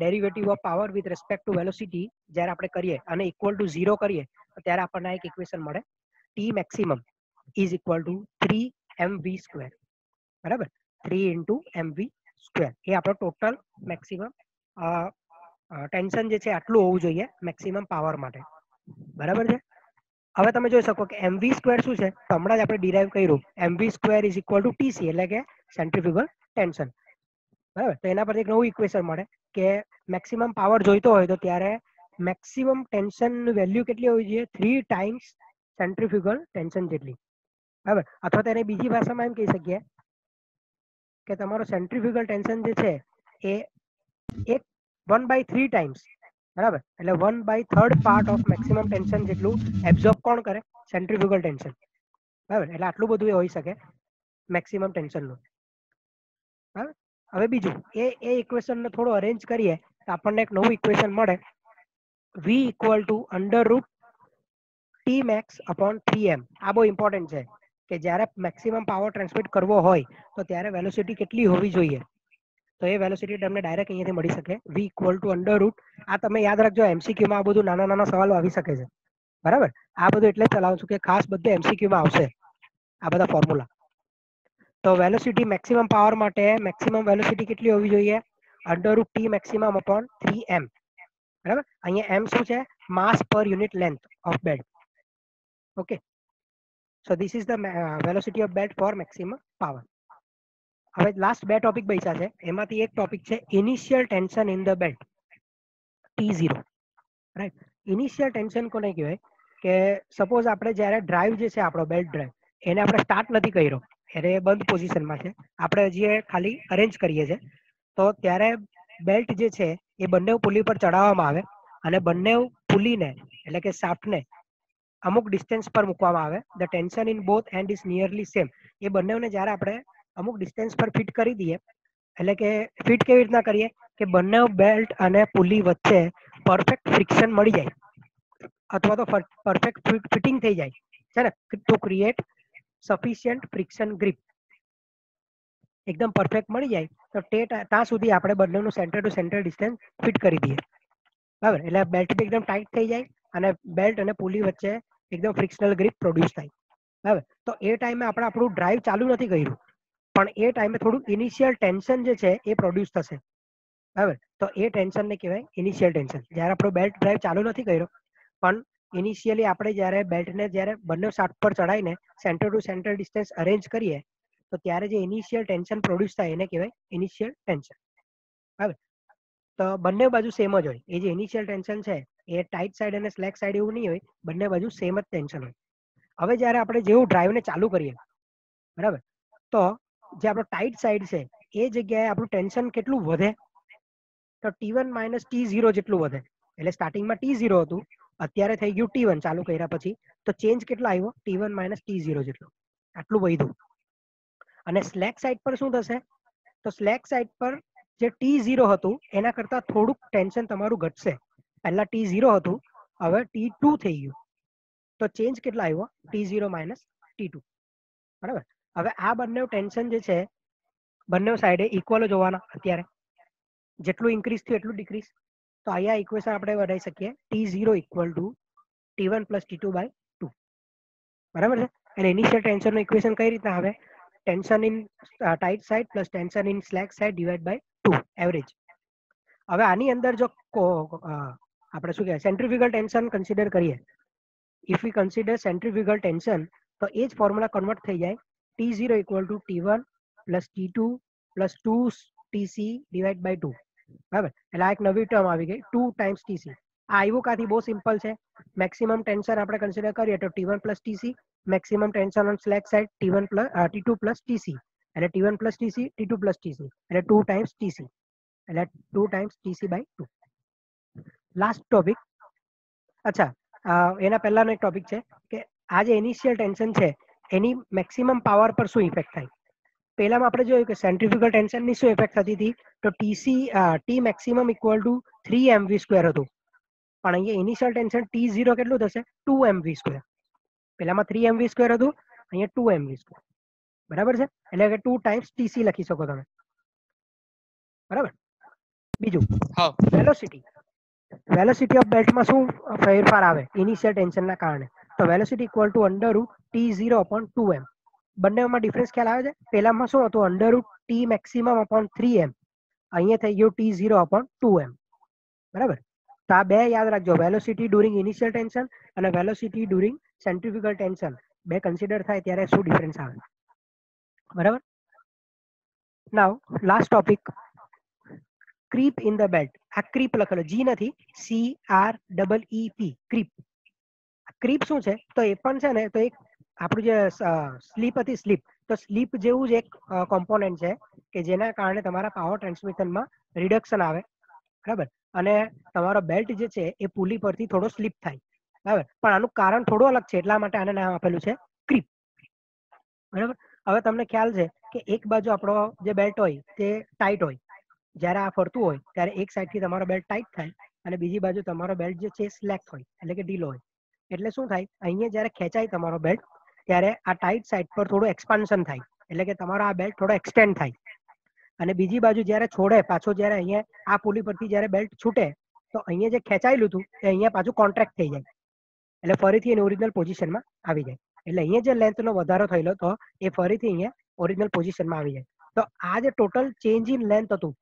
derivative of power with respect to velocity જ્યારે આપણે કરીએ અને ઇક્વલ ટુ ઝીરો કરીએ ત્યારે આપણને એક ઇક્વેશન મળે. T maximum is equal to three M V square બરાબર? Three into M V square એ આપણો ટોટલ મેક્સિમમ ટેન્શન જે છે આટલું હોવું જોઈએ મેક્સિમમ પાવર માટે. બરાબર છે? હવે તમે જોઈ શકો કે એમ વી સ્ક્વેર શું છે? હમણાં જ આપણે ડિરાઈવ કર્યું. M V square is equal to TC એટલે કે સેન્ટ્રીફ્યુગલ ટેન્શન બરાબર? તો એના પરથી એક નવું ઇક્વેશન મળે કે મેક્સિમમ પાવર જોઈતો હોય તો ત્યારે મેક્સિમમ ટેન્શન વેલ્યુ કેટલી હોવી જોઈએ? થ્રી ટાઈમ્સ સેન્ટ્રીફ્યુગલ ટેન્શન જેટલી. બરાબર? અથવા તેને બીજી ભાષામાં એમ કહી શકીએ કે તમારો સેન્ટ્રીફ્યુગલ ટેન્શન જે છે એ એક વન બાય થ્રી ટાઈમ્સ બરાબર? એટલે one by third part of maximum tension જેટલું એબ્ઝોર્બ કોણ કરે? સેન્ટ્રીફ્યુગલ ટેન્શન બરાબર? એટલે આટલું બધું એ હોઈ શકે મેક્સિમમ ટેન્શનનું બરાબર? હવે બીજું, એ એ ઇક્વેશનને થોડો અરેન્જ કરીએ તો આપણને એક નવું ઇક્વેશન મળે. V equal to under root T max upon three M આ બહુ ઇમ્પોર્ટન્ટ છે કે જ્યારે મેક્સિમમ પાવર ટ્રાન્સમિટ કરવો હોય, તો ત્યારે વેલોસિટી કેટલી હોવી જોઈએ? તો એ વેલોસિટી તમને ડાયરેક્ટ અહીંયાથી મળી શકે. V equal to under root આ તમે યાદ રાખજો એમસીક્યુમાં આ બધું નાના નાના સવાલો આવી શકે છે. બરાબર? આ બધું એટલે ચલાવું છું કે ખાસ બધું એમસીક્યુમાં આવશે. આ બધા ફોર્મ્યુલા તો વેલોસિટી મેક્સિમમ પાવર માટે મેક્સિમમ વેલોસિટી કેટલી હોવી જોઈએ? Under root T maximum upon three M બરાબર? અહીંયા એમ શું છે? Mass per unit length of belt okay so this is the velocity of belt for maximum power હવે લાસ્ટ બે ટોપિક બચ્યા છે. એમાંથી એક ટોપિક છે initial tension in the belt T zero right initial tension કોને કહેવાય? કે સપોઝ આપણે જ્યારે ડ્રાઈવ જે છે આપણો બેલ્ટ ડ્રાઈવ એને આપણે સ્ટાર્ટ નથી કર્યો. એટલે બંધ પોઝિશનમાં છે. આપણે હજી ખાલી અરેન્જ કરીએ છીએ, તો ત્યારે બેલ્ટ જે છે, એ બંને પુલી પર ચડાવવામાં આવે અને બંને પુલીને, એટલે કે શાફ્ટને અમુક ડિસ્ટન્સ પર મૂકવામાં આવે. The tension in both end is nearly same એ બંનેને જ્યારે આપણે અમુક ડિસ્ટન્સ પર ફિટ કરી દઈએ, એટલે કે ફિટ કેવી રીતના કરીએ, કે બંને બેલ્ટ અને પુલી વચ્ચે પરફેક્ટ ફ્રિક્શન મળી જાય. અથવા તો પરફેક્ટ ફિટિંગ થઈ જાય. છે ને? To create sufficient friction grip એકદમ પરફેક્ટ મળી જાય, તો તે ત્યાં સુધી આપણે બંનેનું centre to centre distance fit કરી દઈએ. બરાબર? એટલે બેલ્ટ બી એકદમ ટાઈટ થઈ જાય અને બેલ્ટ અને પુલી વચ્ચે એકદમ ફ્રિક્શનલ ગ્રીપ પ્રોડ્યુસ થાય. બરાબર? તો એ ટાઈમે આપણે આપણું ડ્રાઈવ ચાલુ નથી કર્યું, પણ એ ટાઈમે થોડું ઇનિશિયલ ટેન્શન જે છે એ પ્રોડ્યુસ થશે. બરાબર? તો એ ટેન્શનને કહેવાય ઇનિશિયલ ટેન્શન જ્યારે આપણો બેલ્ટ ડ્રાઈવ ચાલુ નથી કર્યો, પણ ઇનિશિયલી આપણે જ્યારે બેલ્ટને જ્યારે બંને શાફ્ટ પર ચડાવીને centre to centre distance arrange કરીએ, તો ત્યારે જે ઇનિશિયલ ટેન્શન પ્રોડ્યુસ થાય એને કહેવાય ઇનિશિયલ ટેન્શન બરાબર? તો બંને બાજુ સેમ જ હોય. એ જે ઇનિશિયલ ટેન્શન છે, એ ટાઈટ સાઈડ અને સ્લેક સાઈડ એવું નહીં હોય, બંને બાજુ સેમ જ ટેન્શન હોય. હવે જ્યારે આપણે જેવું ડ્રાઈવને ચાલુ કરીએ, બરાબર? તો જે આપણો ટાઈટ સાઈડ છે, એ જગ્યાએ આપણું ટેન્શન કેટલું વધે? તો T one minus T zero જેટલું વધે. એટલે સ્ટાર્ટિંગમાં ટી ઝીરો હતું અત્યારે થઈ ગયું ટી વન ચાલુ કર્યા પછી, તો ચેન્જ કેટલો આવ્યો? T one minus T zero જેટલો. આટલું વધ્યું. અને સ્લેક સાઈડ પર શું થશે? તો સ્લેક સાઈડ પર જે ટી ઝીરો હતું, એના કરતાં થોડુંક ટેન્શન તમારું ઘટશે. પહેલા ટી ઝીરો હતું, હવે ટી ટુ થઈ ગયું. તો ચેન્જ કેટલા આવ્યો? T zero minus T two બરાબર? હવે આ બંને ટેન્શન જે છે, બંને સાઈડે ઇક્વલ જોવાના અત્યારે. જેટલું ઇન્ક્રીઝ થયું, એટલું ડિક્રીઝ તો અહીંયા ઇક્વેશન આપણે વધારી શકીએ T zero equal to T one plus T two by two બરાબર છે એટલે ઇનિશિયલ ટેન્શનનું ઇક્વેશન કઈ રીતના આવે tension in tight side plus tension in slack side divide by two average હવે આની અંદર જો આપણે શું કહેવાય સેન્ટ્રીફ્યુગલ ટેન્શન કન્સિડર કરીએ if we consider centrifugal tension તો એ જ ફોર્મ્યુલા કન્વર્ટ થઈ જાય T zero equal to T one plus T two plus two TC divide by two બરાબર? એટલે આ એક નવી ટર્મ આવી ગઈ ટુ ટાઈમ્સ ટીસી આ આવ્યું કાથી બહુ સિમ્પલ છે. મેક્સિમમ ટેન્શન આપણે કન્સિડર કરીએ તો T one plus TC maximum tension on slack side T one plus T two plus TC એટલે T one plus TC T two plus TC એટલે two times TC એટલે two times TC by two last topic અચ્છા એના પહેલાનો એક topic છે કે આ જે ઇનિશિયલ ટેન્શન છે, એની મેક્સિમમ પાવર પર શું ઇફેક્ટ થાય? પહેલામાં આપણે જોયું કે સેન્ટ્રીફ્યુગલ ટેન્શનની શું ઇફેક્ટ થતી હતી તો TC T maximum equal to three MV square હતું પણ અહીંયા ઇનિશિયલ ટેન્શન ટી ઝીરો કેટલું થશે ટુ એમવી સ્ક્વેર પહેલામાં થ્રી એમવી સ્ક્વેર હતું અહીંયા ટુ એમવી સ્ક્વેર બરાબર છે એટલે કે ટુ ટાઈમ્સ ટીસી લખી શકો તમે। બરાબર? બીજું? વેલોસિટી વેલોસિટી ઓફ બેલ્ટમાં શું ફેરફાર આવે? ઇનિશિયલ ટેન્શનના કારણે. તો velocity equal to under root T zero upon two M બંનેમાં ડિફરન્સ ખ્યાલ આવે છે? પહેલામાં શું હતું? Under root T maximum upon three M અહીંયા થઈ ગયું T zero upon two M બરાબર? તો આ બે યાદ રાખજો. વેલોસિટી ડ્યુરિંગ ઇનિશિયલ ટેન્શન અને વેલોસિટી ડ્યુરિંગ સેન્ટ્રીફ્યુગલ ટેન્શન બે કન્સિડર થાય ત્યારે શું ડિફરન્સ આવે? બરાબર? Now last topic creep in the belt આ ક્રીપ લખેલો. જી નથી. C R double E P creep creep શું છે? તો એ પણ છે ને, તો એક આપણું જે સ્લીપ હતી સ્લીપ, તો સ્લીપ જેવું જ એક કોમ્પોનન્ટ છે કે જેના કારણે તમારા પાવર ટ્રાન્સમિશનમાં રિડક્શન આવે, બરાબર? અને તમારો બેલ્ટ જે છે એ પુલી પરથી થોડો સ્લીપ થાય, બરાબર? પણ આનું કારણ થોડું અલગ છે, એટલા માટે આને નામ આપેલું છે ક્રીપ બરાબર? હવે તમને ખ્યાલ છે કે એક બાજુ આપણો જે બેલ્ટ હોય તે ટાઈટ હોય, જ્યારે આ ફરતું હોય ત્યારે એક સાઈડથી તમારો બેલ્ટ ટાઈટ થાય અને બીજી બાજુ તમારો બેલ્ટ જે છે સ્લેક હોય, એટલે કે ઢીલો હોય. એટલે શું થાય? અહીંયા જ્યારે ખેંચાય તમારો બેલ્ટ ત્યારે આ ટાઈટ સાઈડ પર થોડું એક્સપાન્શન થાય. એટલે કે તમારો આ બેલ્ટ થોડો એક્સટેન્ડ થાય. અને બીજી બાજુ જ્યારે છોડે, પાછો જ્યારે અહીંયા આ પુલી પરથી જ્યારે બેલ્ટ છૂટે, તો અહીંયા જે ખેંચાયેલું હતું, એ અહીંયા પાછું કોન્ટ્રેક્ટ થઈ જાય. એટલે ફરીથી એની ઓરિજિનલ પોઝિશનમાં આવી જાય. એટલે અહીંયા જે લેન્થનો વધારો થયેલો તો એ ફરીથી અહીંયા ઓરિજિનલ પોઝિશનમાં આવી જાય. તો આ જે ટોટલ ચેન્જ ઇન લેન્થ હતું,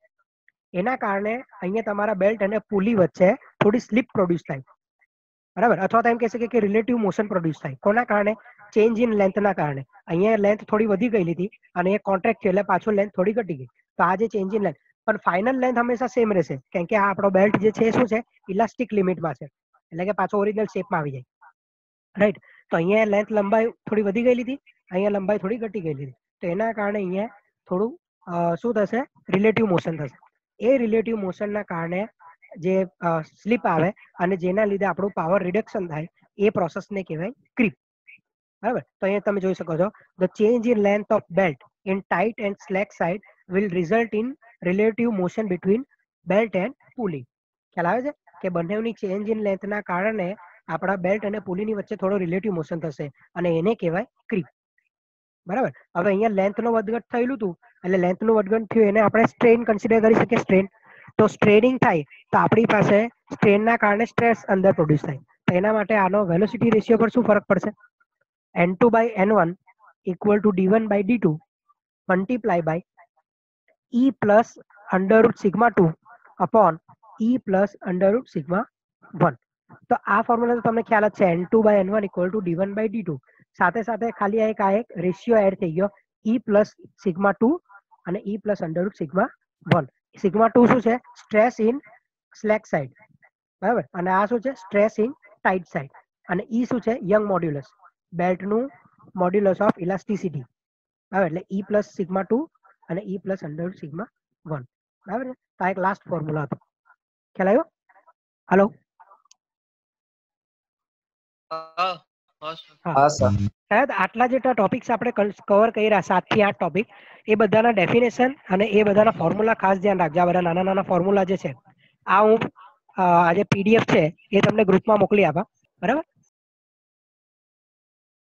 એના કારણે અહીંયા તમારા બેલ્ટ અને પુલી વચ્ચે થોડી સ્લીપ પ્રોડ્યુસ થાય. બરાબર? અથવા તો એમ કહેશે કે રિલેટિવ મોશન પ્રોડ્યુસ થાય. કોના કારણે? ચેન્જ ઇન લેન્થના કારણે. અહીંયા લેન્થ થોડી વધી ગયેલી હતી અને એ કોન્ટ્રાક્ટ થયો એટલે પાછો લેન્થ થોડી ઘટી ગઈ. તો આ જે ચેન્જ ઇન લેન્થ પણ ફાઇનલ લેન્થ હંમેશા સેમ રહેશે. કેમ કે આ આપણો બેલ્ટ જે છે શું છે? ઇલાસ્ટિક લિમિટમાં છે. એટલે કે પાછો ઓરિજિનલ શેપમાં આવી જાય. રાઈટ તો અહીંયા લેન્થ લંબાઈ થોડી વધી ગયેલી હતી. અહીંયા લંબાઈ થોડી ઘટી ગયેલી હતી. તો એના કારણે અહીંયા થોડું શું થશે? રિલેટિવ મોશન થશે. એ રિલેટિવ મોશનના કારણે જે સ્લીપ આવે અને જેના લીધે આપણું પાવર રિડક્શન થાય, એ પ્રોસેસને કહેવાય ક્રીપ બરાબર? તો અહીંયા તમે જોઈ શકો છો. The change in length of belt in tight end slack side will result in relative motion between belt and pulley ખ્યાલ આવે છે? કે બંનેની ચેન્જ ઇન લેન્થના કારણે આપણા બેલ્ટ અને પુલીની વચ્ચે થોડો રિલેટિવ મોશન થશે અને એને કહેવાય ક્રીપ બરાબર? હવે અહીંયા લેન્થનો વધઘટ થયેલું હતું. એટલે લેન્થનું વધઘટ થયું, એને આપણે સ્ટ્રેન કન્સિડર કરી શકીએ સ્ટ્રેન તો સ્ટ્રેનિંગ થાય, તો આપણી પાસે સ્ટ્રેનના કારણે સ્ટ્રેસ અંદર પ્રોડ્યુસ થાય. તો એના માટે આનો વેલોસિટી રેશિયો પર શું ફરક પડશે? N two by N one equal to D one by e plus under by E plus under e plus plus under sigma one તો આ ફોર્મ્યુલા તો તમને ખ્યાલ જ છે N two by N one equal to D by D સાથે સાથે ખાલી એક, આ એક રેશિયો એડ થઈ ગયો ઈ પ્લસ સિગ્મા ટુ અને E plus under root sigma one sigma two શું છે? સ્ટ્રેસ ઇન સ્લેક સાઇડ બરાબર? અને આ શું છે? સ્ટ્રેસ ઇન ટાઈટ સાઇડ અને ઈ શું છે? યંગ મોડ્યુલસ બેલ્ટનું મોડ્યુલસ ઓફ ઇલાસ્ટિસિટી બરાબર? એટલે ઈ પ્લસ સિગ્મા ટુ અને E plus under sigma one બરાબર ને? તો આ એક લાસ્ટ ફોર્મ્યુલા હતો. ખ્યાલ આવ્યો? હલો આટલા જેટલા ટોપિક્સ આપણે કવર કર્યા સાતથી આઠ ટોપિક એ બધાના ડેફિનેશન અને એ બધાના ફોર્મ્યુલા ખાસ ધ્યાન રાખજો. આ બધા નાના નાના ફોર્મ્યુલા જે છે આ હું જે પીડીએફ છે એ તમને ગ્રુપમાં મોકલી આપા. બરાબર?